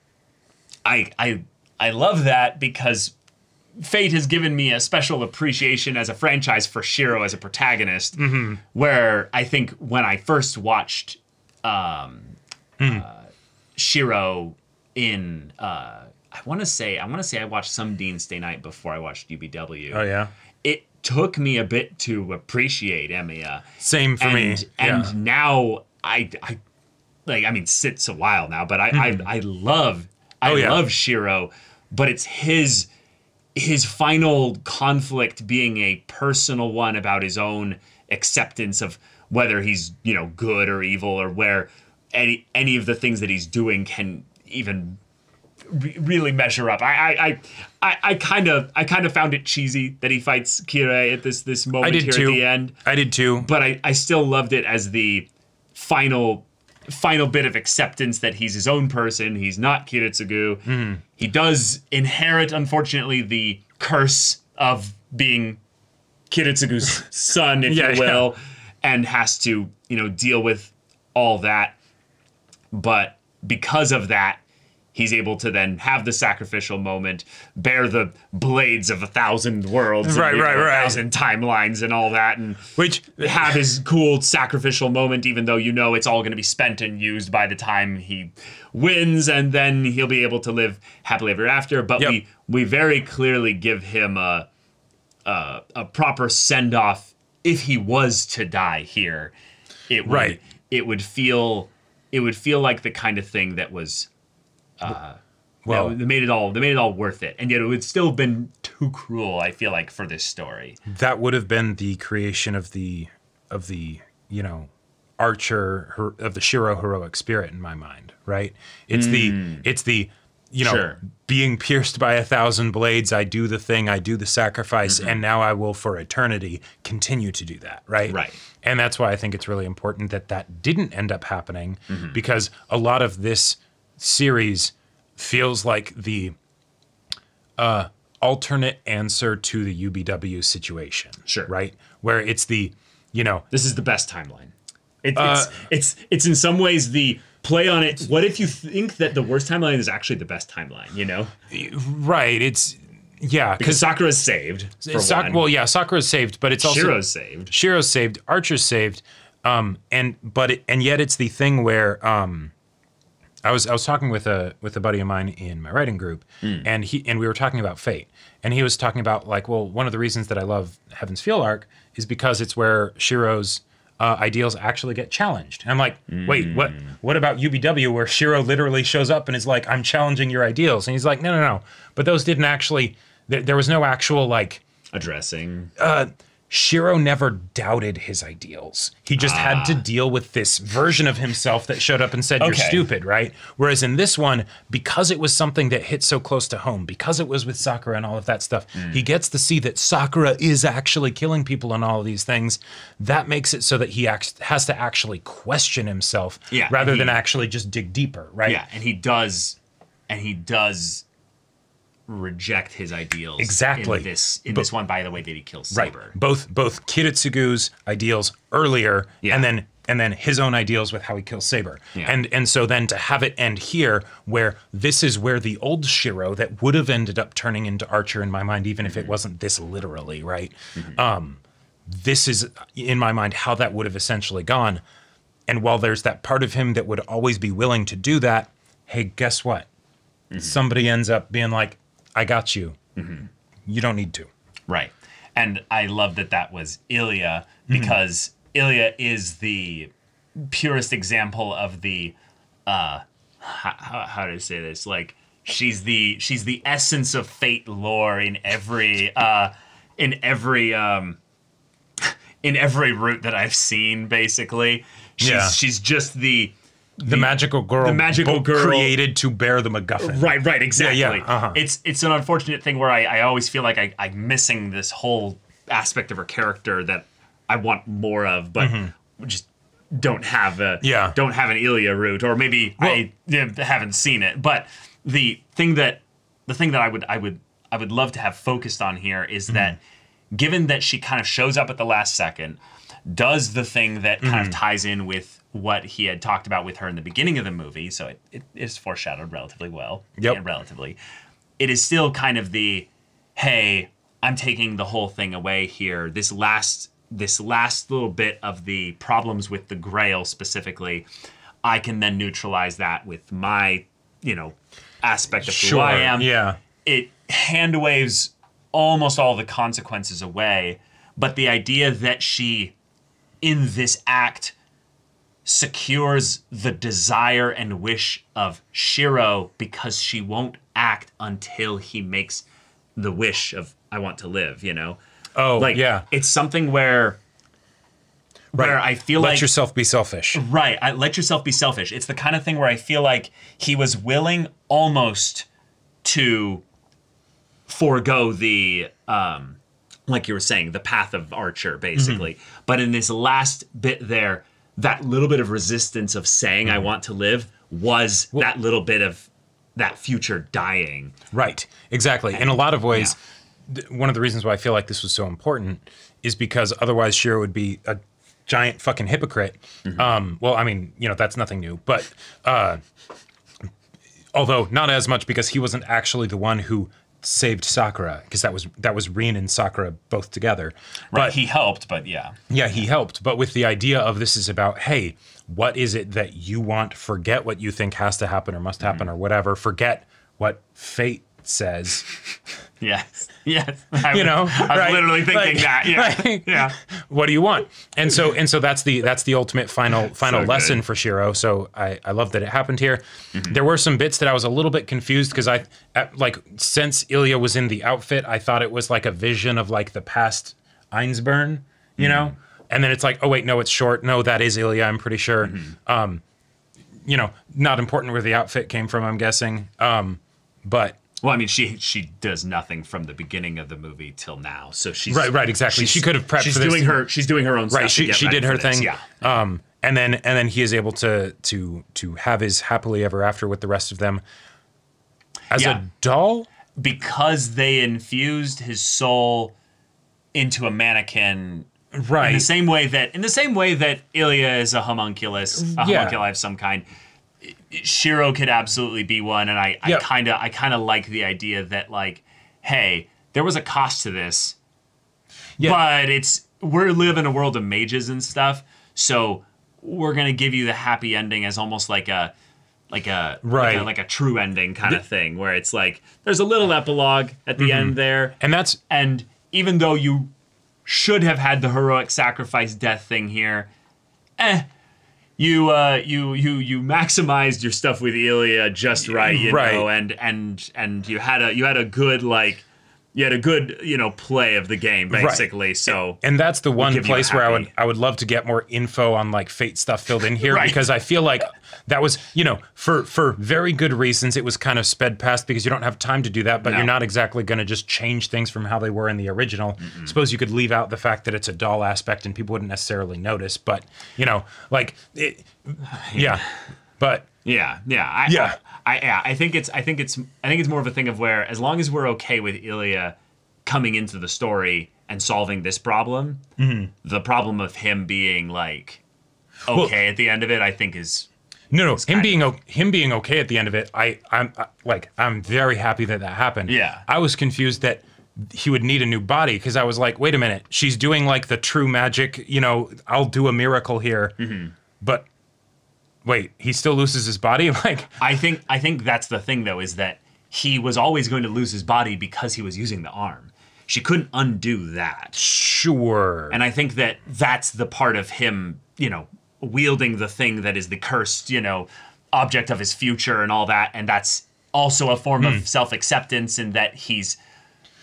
A: I I I love that because Fate has given me a special appreciation as a franchise for Shiro as a protagonist. Where I think when I first watched um, uh, Shiro in, uh, I want to say I want to say I watched some DEEN Stay night before I watched UBW.
B: Oh yeah.
A: It took me a bit to appreciate Emiya
B: Same for
A: and,
B: me.
A: And
B: yeah.
A: now I, I, like, I mean, it's a while now, but I, I, I love, I
B: Mm-hmm. Oh, yeah.
A: love Shiro, but it's his, his final conflict being a personal one about his own acceptance of whether he's, you know, good or evil or where any, any of the things that he's doing can even re- really measure up. I, I, I, kind of, I kind of found it cheesy that he fights Kirei at this, this moment here
B: too.
A: at the end
B: I did too.
A: but I, I still loved it as the final final bit of acceptance that he's his own person. He's not Kiritsugu.
B: Mm-hmm.
A: He does inherit, unfortunately, the curse of being Kiritsugu's *laughs* son, if
B: Yeah,
A: you will, and has to, you know, deal with all that. But because of that, he's able to then have the sacrificial moment, bear the blades of a thousand worlds, and,
B: Right,
A: know,
B: right,
A: a
B: right.
A: thousand timelines and all that, and
B: Which
A: have his cool sacrificial moment, even though you know it's all going to be spent and used by the time he wins, and then he'll be able to live happily ever after. But
B: Yep.
A: we we very clearly give him a a, a proper send off if he was to die here. It would,
B: Right.
A: It would feel it would feel like the kind of thing that was
B: well,
A: they made it all they made it all worth it, and yet it would still have been too cruel. I feel like for this story.
B: that would have been the creation of the of the you know archer her, of the Shiro heroic spirit in my mind, right? It's the it's the you know.
A: Sure.
B: being pierced by a thousand blades. I do the thing, I do the sacrifice,
A: Mm-hmm.
B: and now I will for eternity continue to do that, right?
A: Right.
B: And that's why I think it's really important that that didn't end up happening
A: Mm-hmm.
B: because a lot of this series feels like the alternate answer to the UBW situation.
A: Sure.
B: Right? Where it's the, you know,
A: This is the best timeline. It,
B: Uh,
A: it's it's it's in some ways the play on it. What if you think that the worst timeline is actually the best timeline? You know,
B: right, it's yeah,
A: because Sakura's saved. One.
B: well, yeah, Sakura's saved, but it's also
A: Shiro's saved.
B: Shiro's saved, Archer's saved, um, and but it, and yet it's the thing where um, I was I was talking with a with a buddy of mine in my writing group, hmm. and he and we were talking about fate, and he was talking about like, well, one of the reasons that I love Heaven's Feel arc is because it's where Shiro's uh, ideals actually get challenged. And I'm like, wait, what? Hmm. What about UBW where Shiro literally shows up and is like, I'm challenging your ideals, and he's like, no, no, no, but those didn't actually. There, there was no actual like.
A: Addressing.
B: Uh, Shiro never doubted his ideals. He just had to ah. deal with this version of himself that showed up and said, You're stupid, right? Whereas in this one, because it was something that hit so close to home, because it was with Sakura and all of that stuff, he mm. gets to see that Sakura is actually killing people and all of these things. That makes it so that he has to actually question himself
A: Yeah,
B: rather
A: and
B: than actually just dig deeper, right?
A: Yeah, and he does, and he does reject his ideals.
B: Exactly.
A: In this in this one, by the way, that he kills
B: Right.
A: Saber.
B: Both both Kiritsugu's ideals earlier
A: Yeah.
B: and then and then his own ideals with how he kills Saber.
A: Yeah.
B: And and so then to have it end here where this is where the old Shiro that would have ended up turning into Archer in my mind, even if it mm-hmm. wasn't this literally, right? Mm-hmm. Um this is in my mind how that would have essentially gone. And while there's that part of him that would always be willing to do that, hey, guess what? Mm-hmm. Somebody ends up being like, I got you. You don't need to.
A: Right. And I love that that was Illya
B: Mm-hmm.
A: because Illya is the purest example of the uh how, how, how do I say this? Like she's the she's the essence of fate lore in every uh in every um *laughs* in every route that I've seen basically. She's
B: Yeah.
A: she's just the
B: the magical girl,
A: the magical girl-
B: created to bear the MacGuffin.
A: Right, right, exactly.
B: yeah, uh-huh.
A: It's it's an unfortunate thing where I, I always feel like I, I'm missing this whole aspect of her character that I want more of, but we just don't have a
B: Mm-hmm. Yeah.
A: don't have an Illya route, or maybe I yeah, haven't seen it. But the thing that the thing that I would I would I would love to have focused on here is
B: Mm-hmm.
A: that given that she kind of shows up at the last second, does the thing that kind
B: Mm-hmm.
A: of ties in with what he had talked about with her in the beginning of the movie, so it, it is foreshadowed relatively well.
B: Yep.
A: Yeah, relatively. It is still kind of the hey, I'm taking the whole thing away here. This last this last little bit of the problems with the grail specifically, I can then neutralize that with my, you know, aspect of who I am
B: Yeah.
A: it hand waves almost all the consequences away. But the idea that she, in this act, secures the desire and wish of Shiro because she won't act until he makes the wish of I want to live, you know?
B: Oh,
A: Like
B: yeah.
A: it's something where where
B: Right.
A: I feel
B: Let
A: like let
B: yourself be selfish.
A: Right. I, let yourself be selfish. It's the kind of thing where I feel like he was willing almost to forego the, um, like you were saying, the path of Archer, basically. But in this last bit there, that little bit of resistance of saying I want to live was that little bit of that future dying.
B: Right. Exactly. In a lot of ways, th- one of the reasons why I feel like this was so important is because otherwise Shiro would be a giant fucking hypocrite.
A: Mm-hmm.
B: Um, well, I mean, you know, that's nothing new, but uh, although not as much because he wasn't actually the one who saved Sakura because that was that was Rin and Sakura both together.
A: Right.
B: But
A: he helped, but yeah.
B: Yeah, he helped, but with the idea of this is about, hey, what is it that you want? Forget what you think has to happen or must happen mm-hmm. or whatever. Forget what fate says.
A: Yes. *laughs* Yes. I
B: You
A: was-
B: know,
A: I was
B: right?
A: literally thinking
B: Like-
A: that. Yeah.
B: like- *laughs*
A: yeah.
B: What do you want? And so and so that's the that's the ultimate final *laughs* final
A: So
B: lesson
A: good.
B: for Shiro. So I I love that it happened here.
A: Mm-hmm.
B: There were some bits that I was a little bit confused because I like since Illya was in the outfit, I thought it was like a vision of like the past Einzbern, you know.
A: Mm-hmm.
B: And then it's like, oh wait, no, it's short. No, that is Illya. I'm pretty sure.
A: Mm-hmm.
B: Um, you know, not important where the outfit came from. I'm guessing. Um, but
A: Well, I mean, she she does nothing from the beginning of the movie till now, so she's
B: Right, right, exactly. She could have prepped
A: She's
B: for this.
A: doing her she's doing her own stuff.
B: right, she she did her
A: this,
B: thing.
A: Yeah,
B: Um, and then and then he is able to to to have his happily ever after with the rest of them as
A: Yeah.
B: a doll.
A: because they infused his soul into a mannequin
B: right in
A: the same way that in the same way that Illya is a homunculus, a
B: Yeah.
A: homunculi of some kind. Shiro could absolutely be one, and I, I kind of, I kind of like the idea that like, hey, there was a cost to this,
B: Yeah.
A: but it's we're live in a world of mages and stuff, so we're gonna give you the happy ending as almost like a, like a, like
B: Right.
A: a, like a true ending kind of thing, where it's like there's a little epilogue at the end there,
B: and that's
A: and even though you should have had the heroic sacrifice death thing here, eh, you uh, you you you maximized your stuff with Illya just right, you
B: Right.
A: know, and and and you had a you had a good like you had a good you know play of the game basically. So
B: and that's the one
A: give you a
B: place where I would I would love to get more info on like fate stuff filled in here *laughs*
A: Right.
B: because I feel like that was you know for for very good reasons it was kind of sped past because you don't have time to do that but
A: No.
B: you're not exactly going to just change things from how they were in the original. I suppose you could leave out the fact that it's a doll aspect and people wouldn't necessarily notice, but you know like it, *sighs* yeah, but
A: Yeah, yeah, I,
B: Yeah.
A: I, I, yeah, I think it's, I think it's, I think it's more of a thing of where as long as we're okay with Illya coming into the story and solving this problem,
B: Mm-hmm.
A: the problem of him being like okay at the end of it, I think is
B: No, no, him being o- him being okay at the end of it, I I'm I, like I'm very happy that that happened.
A: Yeah.
B: I was confused that he would need a new body because I was like, wait a minute, she's doing like the true magic, you know, I'll do a miracle here,
A: Mm-hmm.
B: but wait, he still loses his body, *laughs* like
A: I think I think that's the thing though is that he was always going to lose his body because he was using the arm. She couldn't undo that.
B: sure,
A: And I think that that's the part of him, you know, wielding the thing that is the cursed, you know, object of his future and all that. And that's also a form
B: Hmm.
A: of self acceptance in that he's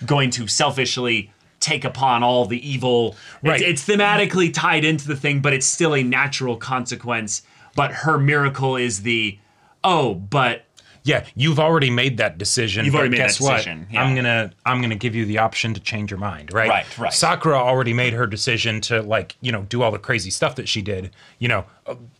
A: going to selfishly take upon all the evil.
B: Right.
A: It's, it's thematically tied into the thing, but it's still a natural consequence. But her miracle is the, oh, but
B: yeah, you've already made that decision.
A: You've already made
B: guess
A: that decision,
B: What?
A: yeah.
B: I'm gonna I'm gonna give you the option to change your mind, right?
A: Right, right.
B: Sakura already made her decision to like you know do all the crazy stuff that she did, you know,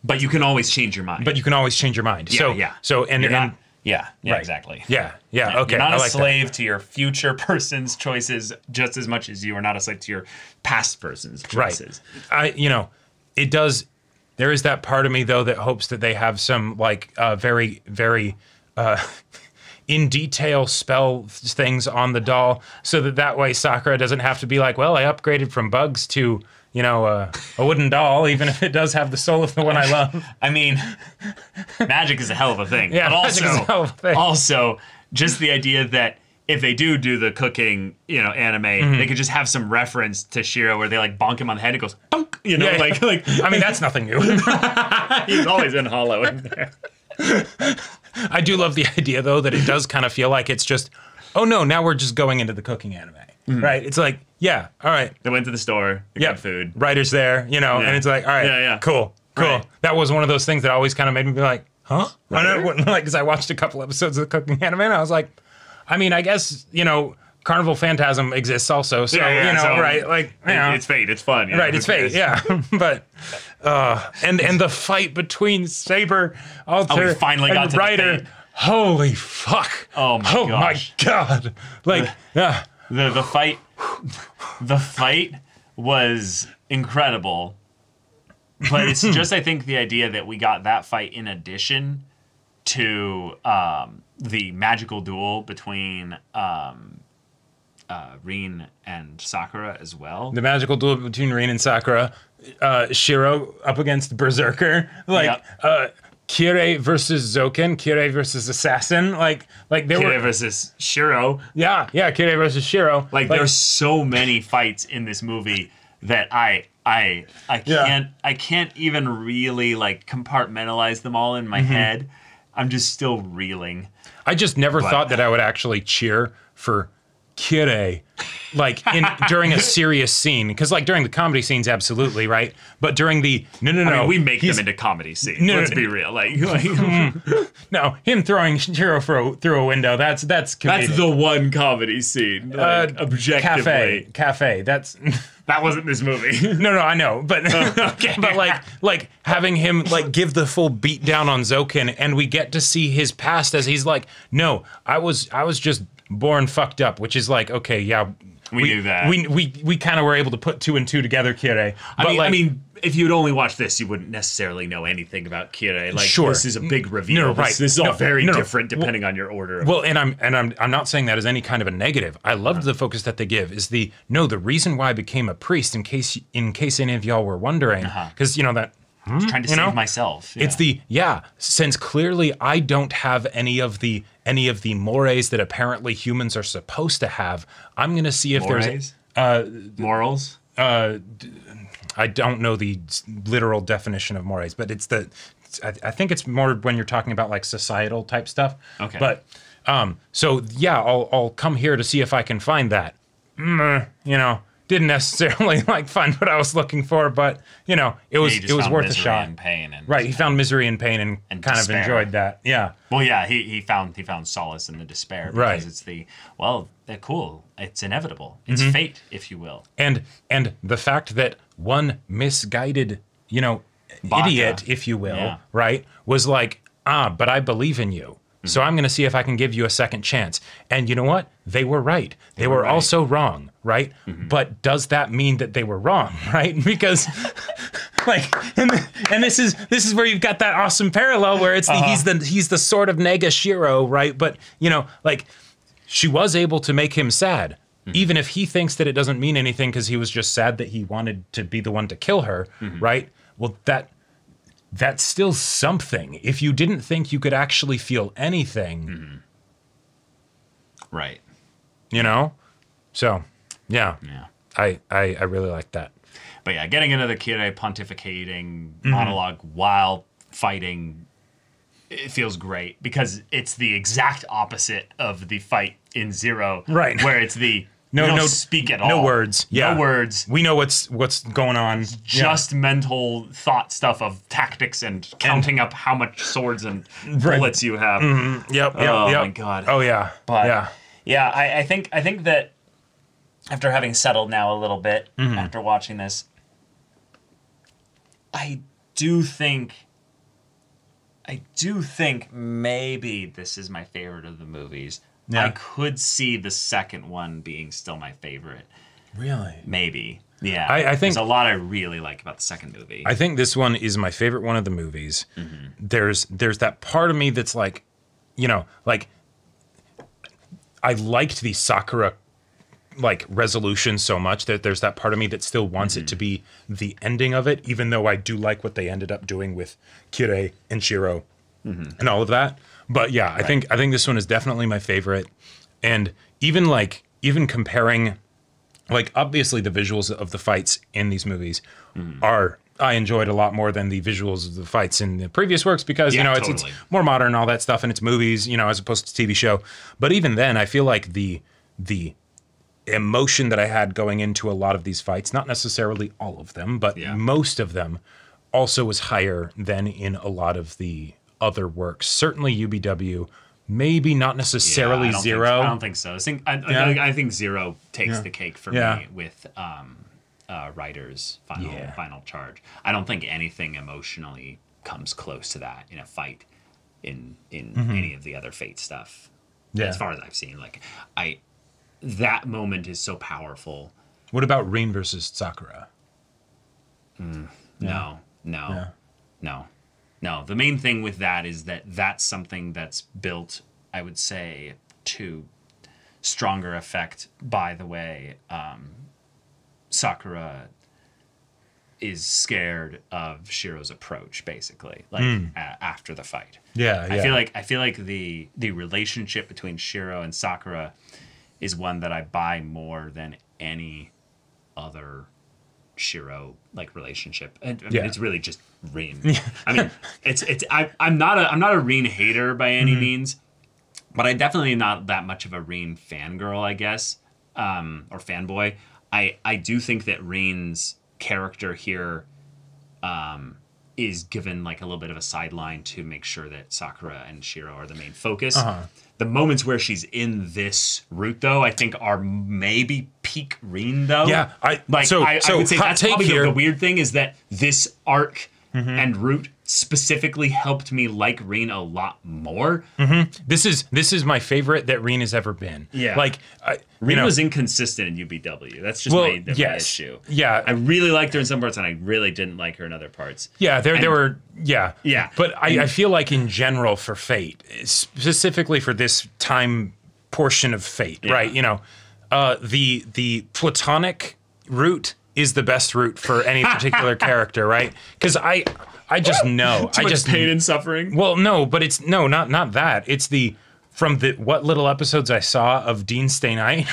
A: but you can always change your mind.
B: but you can always change your mind.
A: yeah,
B: so
A: yeah.
B: so and,
A: You're
B: and
A: not, yeah, yeah,
B: right.
A: exactly.
B: Yeah, yeah, okay.
A: You're not
B: I
A: a
B: like that.
A: slave to your future *laughs* person's choices just as much as you are not a slave to your past person's choices.
B: Right. I you know, it does there is that part of me though that hopes that they have some like uh very very uh *laughs* in detail spell things on the doll so that that way Sakura doesn't have to be like, well, I upgraded from bugs to you know, uh, a wooden doll, even if it does have the soul of the one I love. *laughs*
A: I mean, magic is a hell of a thing.
B: Yeah,
A: but
B: magic
A: also,
B: is a hell of a thing.
A: also, just the idea that if they do do the cooking, you know, anime,
B: Mm-hmm.
A: they could just have some reference to Shiro where they like bonk him on the head and it goes bonk, you know,
B: Yeah, yeah.
A: like like
B: I mean, that's nothing new. *laughs*
A: he's always in hollow in there. *laughs*
B: I do love the *laughs* idea though that it does kind of feel like it's just, oh no, now we're just going into the cooking anime, mm-hmm. right? It's like, yeah, all right,
A: They went to the store, they
B: yeah,
A: got food.
B: writers there, you know,
A: Yeah.
B: and it's like, all right,
A: Yeah, yeah.
B: cool, cool.
A: Right.
B: That was one of those things that always kind of made me be like, huh? I don't know, *laughs* like, because I watched a couple episodes of the cooking anime, and I was like, I mean, I guess you know, Carnival Phantasm exists also, so
A: Yeah, yeah,
B: you know,
A: so
B: right? Like, you know,
A: It's fate. It's fun. know,
B: Right, it's fate,
A: cares?
B: yeah. *laughs* but uh and and the fight between Saber, Alter,
A: Oh, finally
B: and
A: the Rider.
B: Holy fuck!
A: Oh my
B: oh
A: gosh.
B: my god! Like, yeah,
A: the the fight the fight was incredible but it's *laughs* just i think the idea that we got that fight in addition to um, the magical duel between um, uh, Rin and Sakura as well.
B: the magical duel between Rin and Sakura, uh, Shiro up against Berserker, *laughs* like
A: Yep.
B: uh, Kirei versus Zouken, Kirei versus Assassin, like like there
A: Kirei
B: were
A: versus Shiro.
B: yeah yeah Kirei versus Shiro,
A: Like, there's so many fights in this movie that I I I can't I can't even really like compartmentalize them all in my
B: Mm-hmm.
A: head. I'm just still reeling.
B: I just never
A: But-
B: thought that I would actually cheer for Kirei, like in *laughs* during a serious scene, because like during the comedy scenes, absolutely right, but during the no no no,
A: I mean, we make them into comedy scenes.
B: No,
A: Let's
B: no.
A: be real. Like, *laughs* like
B: no him throwing Shiro through through a window. That's that's
A: that's the one comedy scene.
B: Uh,
A: objectively,
B: cafe cafe. That's *laughs*
A: that wasn't this movie.
B: no no I know, but but like like having him like give the full beat down on Zouken, and we get to see his past as he's like, no, I was I was just born fucked up, which is like, okay, yeah,
A: We knew that.
B: We we we kind of were able to put two and two together, Kirei.
A: I mean,
B: like,
A: I mean, if you'd only watched this, you wouldn't necessarily know anything about Kirei. Like,
B: Sure.
A: this is a big mm, reveal.
B: No,
A: This-
B: right.
A: This, is all
B: No,
A: very
B: no, no.
A: different depending on your order. Of,
B: Well, and I'm and I'm I'm not saying that as any kind of a negative. I loved the focus that they give. Is the no the reason why I became a priest in case in case any of y'all were wondering uh-huh. because you know that
A: I was trying to
B: you
A: save
B: know,
A: myself.
B: It's the yeah, since clearly I don't have any of the any of the mores that apparently humans are supposed to have. I'm gonna see if
A: Mores?
B: there's uh
A: morals.
B: I don't know the literal definition of mores, but it's the I, I think it's more when you're talking about like societal type stuff.
A: Okay.
B: But um so yeah, I'll I'll come here to see if I can find that. Mm, you know, didn't necessarily *laughs* like find what I was looking for, but you know, it was
A: just
B: it was worth a shot.
A: and pain. And,
B: Right, he found misery and pain and,
A: And
B: kind
A: despair.
B: of enjoyed that. Yeah.
A: Well, yeah, he, he found he found solace in the despair because
B: Right.
A: it's the well, they're cool. It's inevitable. It's
B: Mm-hmm.
A: fate, if you will.
B: And and the fact that one misguided, you know,
A: Baka.
B: idiot, if you will,
A: Yeah.
B: right, was like, ah, but I believe in you. So
A: Mm-hmm.
B: I'm going to see if I can give you a second chance. And you know what? They were right. They, were,
A: were right. Mm-hmm.
B: also wrong, right? But does that mean that they were wrong, *laughs* right? Because *laughs* like and, and this is this is where you've got that awesome parallel where it's the he's
A: Uh-huh.
B: the he's the sort of nega Shiro, right? But, you know, like she was able to make him sad.
A: Mm-hmm.
B: Even if he thinks that it doesn't mean anything because he was just sad that he wanted to be the one to kill her,
A: Mm-hmm.
B: right? Well, that that's still something. If you didn't think you could actually feel anything,
A: Mm-hmm. Right.
B: you know? So, yeah.
A: Yeah.
B: I, I I really like that.
A: But yeah, getting into the Kirei pontificating
B: Mm-hmm.
A: monologue while fighting, it feels great because it's the exact opposite of the fight in Zero,
B: Right.
A: Where it's the
B: No,
A: no, speak at all,
B: No words. Yeah.
A: no words,
B: We know what's what's going on.
A: just mental thought stuff of tactics and counting up how much swords and *laughs* bullets you have.
B: Yeah. Yep, yep,
A: Oh,
B: yep.
A: my God.
B: Oh yeah.
A: But
B: yeah.
A: yeah, I, I think I think that after having settled now a little bit
B: Mm-hmm.
A: after watching this, I do think I do think maybe this is my favorite of the movies.
B: Yeah.
A: I could see the second one being still my favorite.
B: Really?
A: Maybe. Yeah.
B: I- I think-
A: there's a lot I really like about the second movie.
B: I think this one is my favorite one of the movies.
A: Mm-hmm.
B: There's there's that part of me that's like, you know, like I liked the Sakura like resolution so much that there's that part of me that still wants it to
A: Mm-hmm.
B: be the ending of it, even though I do like what they ended up doing with Kirei and Shiro
A: Mm-hmm.
B: and all of that. But yeah, I think I think this one is definitely my favorite. And even like even comparing like obviously the visuals of the fights in these movies
A: Mm-hmm.
B: are I enjoyed a lot more than the visuals of the fights in the previous works because you know it's,
A: totally.
B: it's more modern all that stuff and it's movies you know as opposed to TV show. But even then, I feel like the the emotion that I had going into a lot of these fights, not necessarily all of them, but
A: Yeah.
B: most of them, also was higher than in a lot of the other works. Certainly UBW, maybe not
A: Yeah,
B: necessarily
A: I don't think-
B: zero.
A: I don't think so. I think I,
B: Yeah.
A: I, I think zero takes
B: Yeah.
A: the cake for
B: Yeah.
A: me with um, uh, Rider's final
B: Yeah.
A: final charge. I don't think anything emotionally comes close to that in a fight in in any of the other Fate stuff.
B: Mm-hmm. Yeah.
A: As far as I've seen, like I, that moment is so powerful.
B: What about Rin versus Sakura?
A: No, no,
B: Yeah.
A: no, no. The main thing with that is that that's something that's built, I would say, to stronger effect by the way um, Sakura is scared of Shiro's approach, basically, like a- after the fight.
B: Yeah, yeah.
A: I feel like I feel like the the relationship between Shiro and Sakura is one that I buy more than any other Shiro like relationship. And I mean,
B: Yeah.
A: it's really just Rin. *laughs* I mean, it's it's I I'm not a I'm not a Rin hater by any
B: Mm-hmm.
A: means, but I definitely not that much of a Rin fangirl, I guess, um, or fanboy. I I do think that Rin's character here um, is given like a little bit of a sideline to make sure that Sakura and Shiro are the main focus.
B: Uh-huh.
A: The moments where she's in this route, though, I think are maybe peak Rin, though.
B: Yeah, I-
A: like.
B: so-
A: I, I
B: so
A: would say that's probably the, the weird thing is that this arc and route specifically helped me like Rin a lot more.
B: This is this is my favorite that Rin has ever been.
A: Yeah.
B: Like I,
A: Rin
B: know,
A: was inconsistent in UBW. That's just
B: Well,
A: my, the- my issue.
B: Yeah.
A: I really liked her in some parts, and I really didn't like her in other parts.
B: Yeah, there, there were, yeah,
A: Yeah.
B: But I, I feel like in general for Fate, specifically for this time portion of Fate,
A: Yeah.
B: right? You know, uh, the the platonic route is the best route for any particular *laughs* character, right? Because I, I just know,
A: Too
B: I
A: much
B: just
A: pain and suffering.
B: well, no, but it's no, not not that. It's the from the what little episodes I saw of DEEN Stay Night.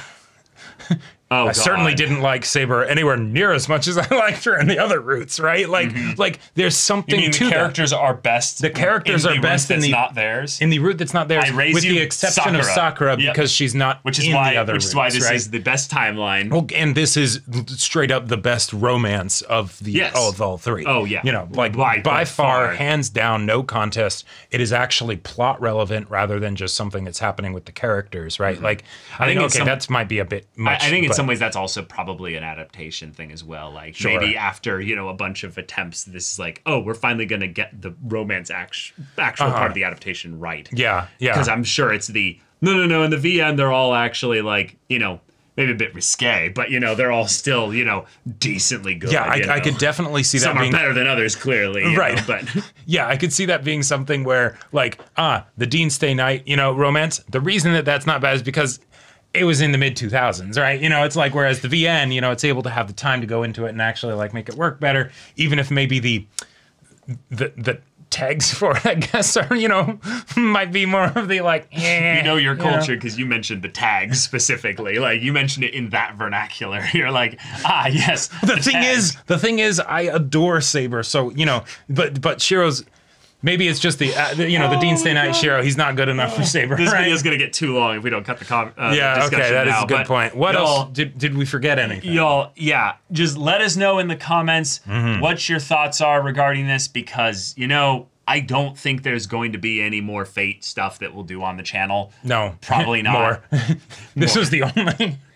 B: *laughs*
A: Oh,
B: I certainly didn't like Saber anywhere near as much as *laughs* I liked her in the other routes, right? Like, like there's
A: Mm-hmm. You
B: something
A: mean
B: to
A: the
B: that.
A: characters are best.
B: The characters
A: in
B: are
A: the
B: best
A: route
B: in
A: that's
B: the-
A: not theirs.
B: in the route that's not theirs,
A: I
B: with
A: you
B: the exception of
A: Sakura.
B: Sakura
A: Yep.
B: because she's not
A: which is
B: in
A: why,
B: the other
A: which is why this
B: right?
A: is the best timeline.
B: Well, and this is straight up the best romance of the
A: Yes.
B: of all three.
A: Oh, yeah.
B: you know, like
A: By-
B: by,
A: by
B: far,
A: far.
B: hands down, no contest. It is actually plot relevant rather than just something that's happening with the characters, right? Like, I,
A: think
B: think
A: in
B: okay,
A: some-
B: that's might be a bit much.
A: I think in
B: but-
A: some ways that's also probably an adaptation thing as well. Like
B: Sure.
A: maybe after you know a bunch of attempts, this is like, oh, we're finally gonna get the romance act- actual
B: Uh-huh.
A: part of the adaptation right.
B: yeah, yeah,
A: because I'm sure it's the no, no, no. In the VN, they're all actually like you know maybe a bit risque, but you know they're all still you know decently good.
B: yeah. I,
A: you
B: I could definitely see
A: Some
B: that
A: are
B: being
A: better than others, clearly.
B: Right.
A: know, but *laughs*
B: Yeah, I could see that being something where, like, ah, the DEEN Stay Night, you know, romance. The reason that that's not bad is because it was in the mid 2000s, right? You know, it's like, whereas the VN, you know, it's able to have the time to go into it and actually, like, make it work better, even if maybe the, the, the, tags *laughs* for it, I guess, are you know *laughs* might be more of the like eh,
A: you know your culture because you mentioned the tags specifically. Like you mentioned it in that vernacular. *laughs* You're like, ah, yes.
B: the thing
A: tags.
B: is, the thing is, I adore Saber. So you know, but but Shiro's maybe it's just the, uh, the you know the DEEN Stay Night Shiro. He's not good enough for Saber.
A: Oh This
B: right?
A: is gonna get too long if we don't cut the com. Uh,
B: yeah, okay, that is
A: now,
B: a good
A: but
B: point. What else did did we forget anything?
A: Y'all, yeah, just let us know in the comments
B: Mm-hmm.
A: what your thoughts are regarding this because you know I don't think there's going to be any more Fate stuff that we'll do on the channel.
B: No,
A: Probably *laughs* not.
B: more. *laughs* this was the only. *laughs*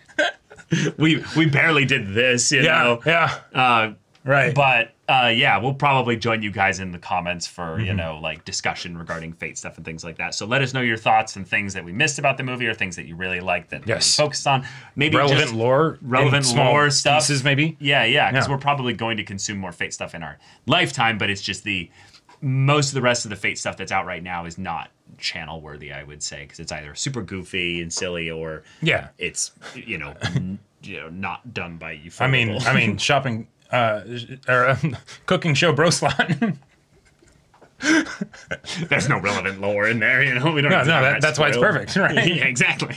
A: We we barely did this, you
B: Yeah,
A: know.
B: yeah,
A: Uh,
B: right.
A: but uh, yeah, we'll probably join you guys in the comments for
B: Mm-hmm.
A: you know like discussion regarding Fate stuff and things like that. So let us know your thoughts and things that we missed about the movie or things that you really liked that
B: Yes.
A: we focused on. Maybe
B: relevant
A: just,
B: lore,
A: relevant lore stuff.
B: pieces, maybe.
A: Yeah, yeah, because
B: Yeah.
A: we're probably going to consume more Fate stuff in our lifetime, but it's just the most of the rest of the Fate stuff that's out right now is not channel worthy, I would say, because it's either super goofy and silly or
B: Yeah.
A: it's you know n- you know not done by you.
B: I mean, I mean, *laughs* shopping uh, or uh, *laughs* cooking show bro slot. *laughs*
A: there's no relevant lore in there. You know, we don't.
B: No, no, that- that's why it's perfect, *laughs* right?
A: yeah, exactly.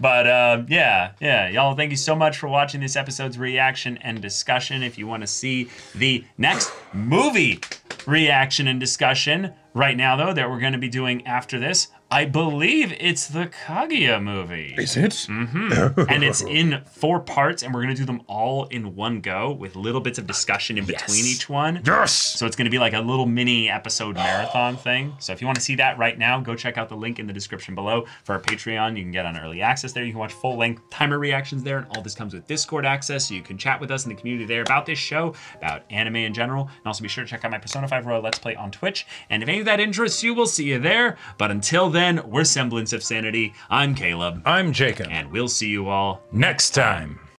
A: But um, yeah, yeah, y'all, thank you so much for watching this episode's reaction and discussion. If you want to see the next movie reaction and discussion, right now though, that we're going to be doing after this, I believe it's the Kaguya movie.
B: Is it? Mm-hmm.
A: And it's *laughs* in four parts, and we're gonna do them all in one go with little bits of discussion in between
B: Yes.
A: each one.
B: Yes.
A: So it's gonna be like a little mini episode marathon thing. So if you want to see that right now, go check out the link in the description below for our Patreon. You can get on early access there. You can watch full length timer reactions there, and all this comes with Discord access, so you can chat with us in the community there about this show, about anime in general, and also be sure to check out my Persona 5 Royal Let's Play on Twitch. And if any of that interests you, we'll see you there. But until then, we're Semblance of Sanity. I'm Caleb
B: I'm Jacob.
A: and we'll see you all
B: Next time.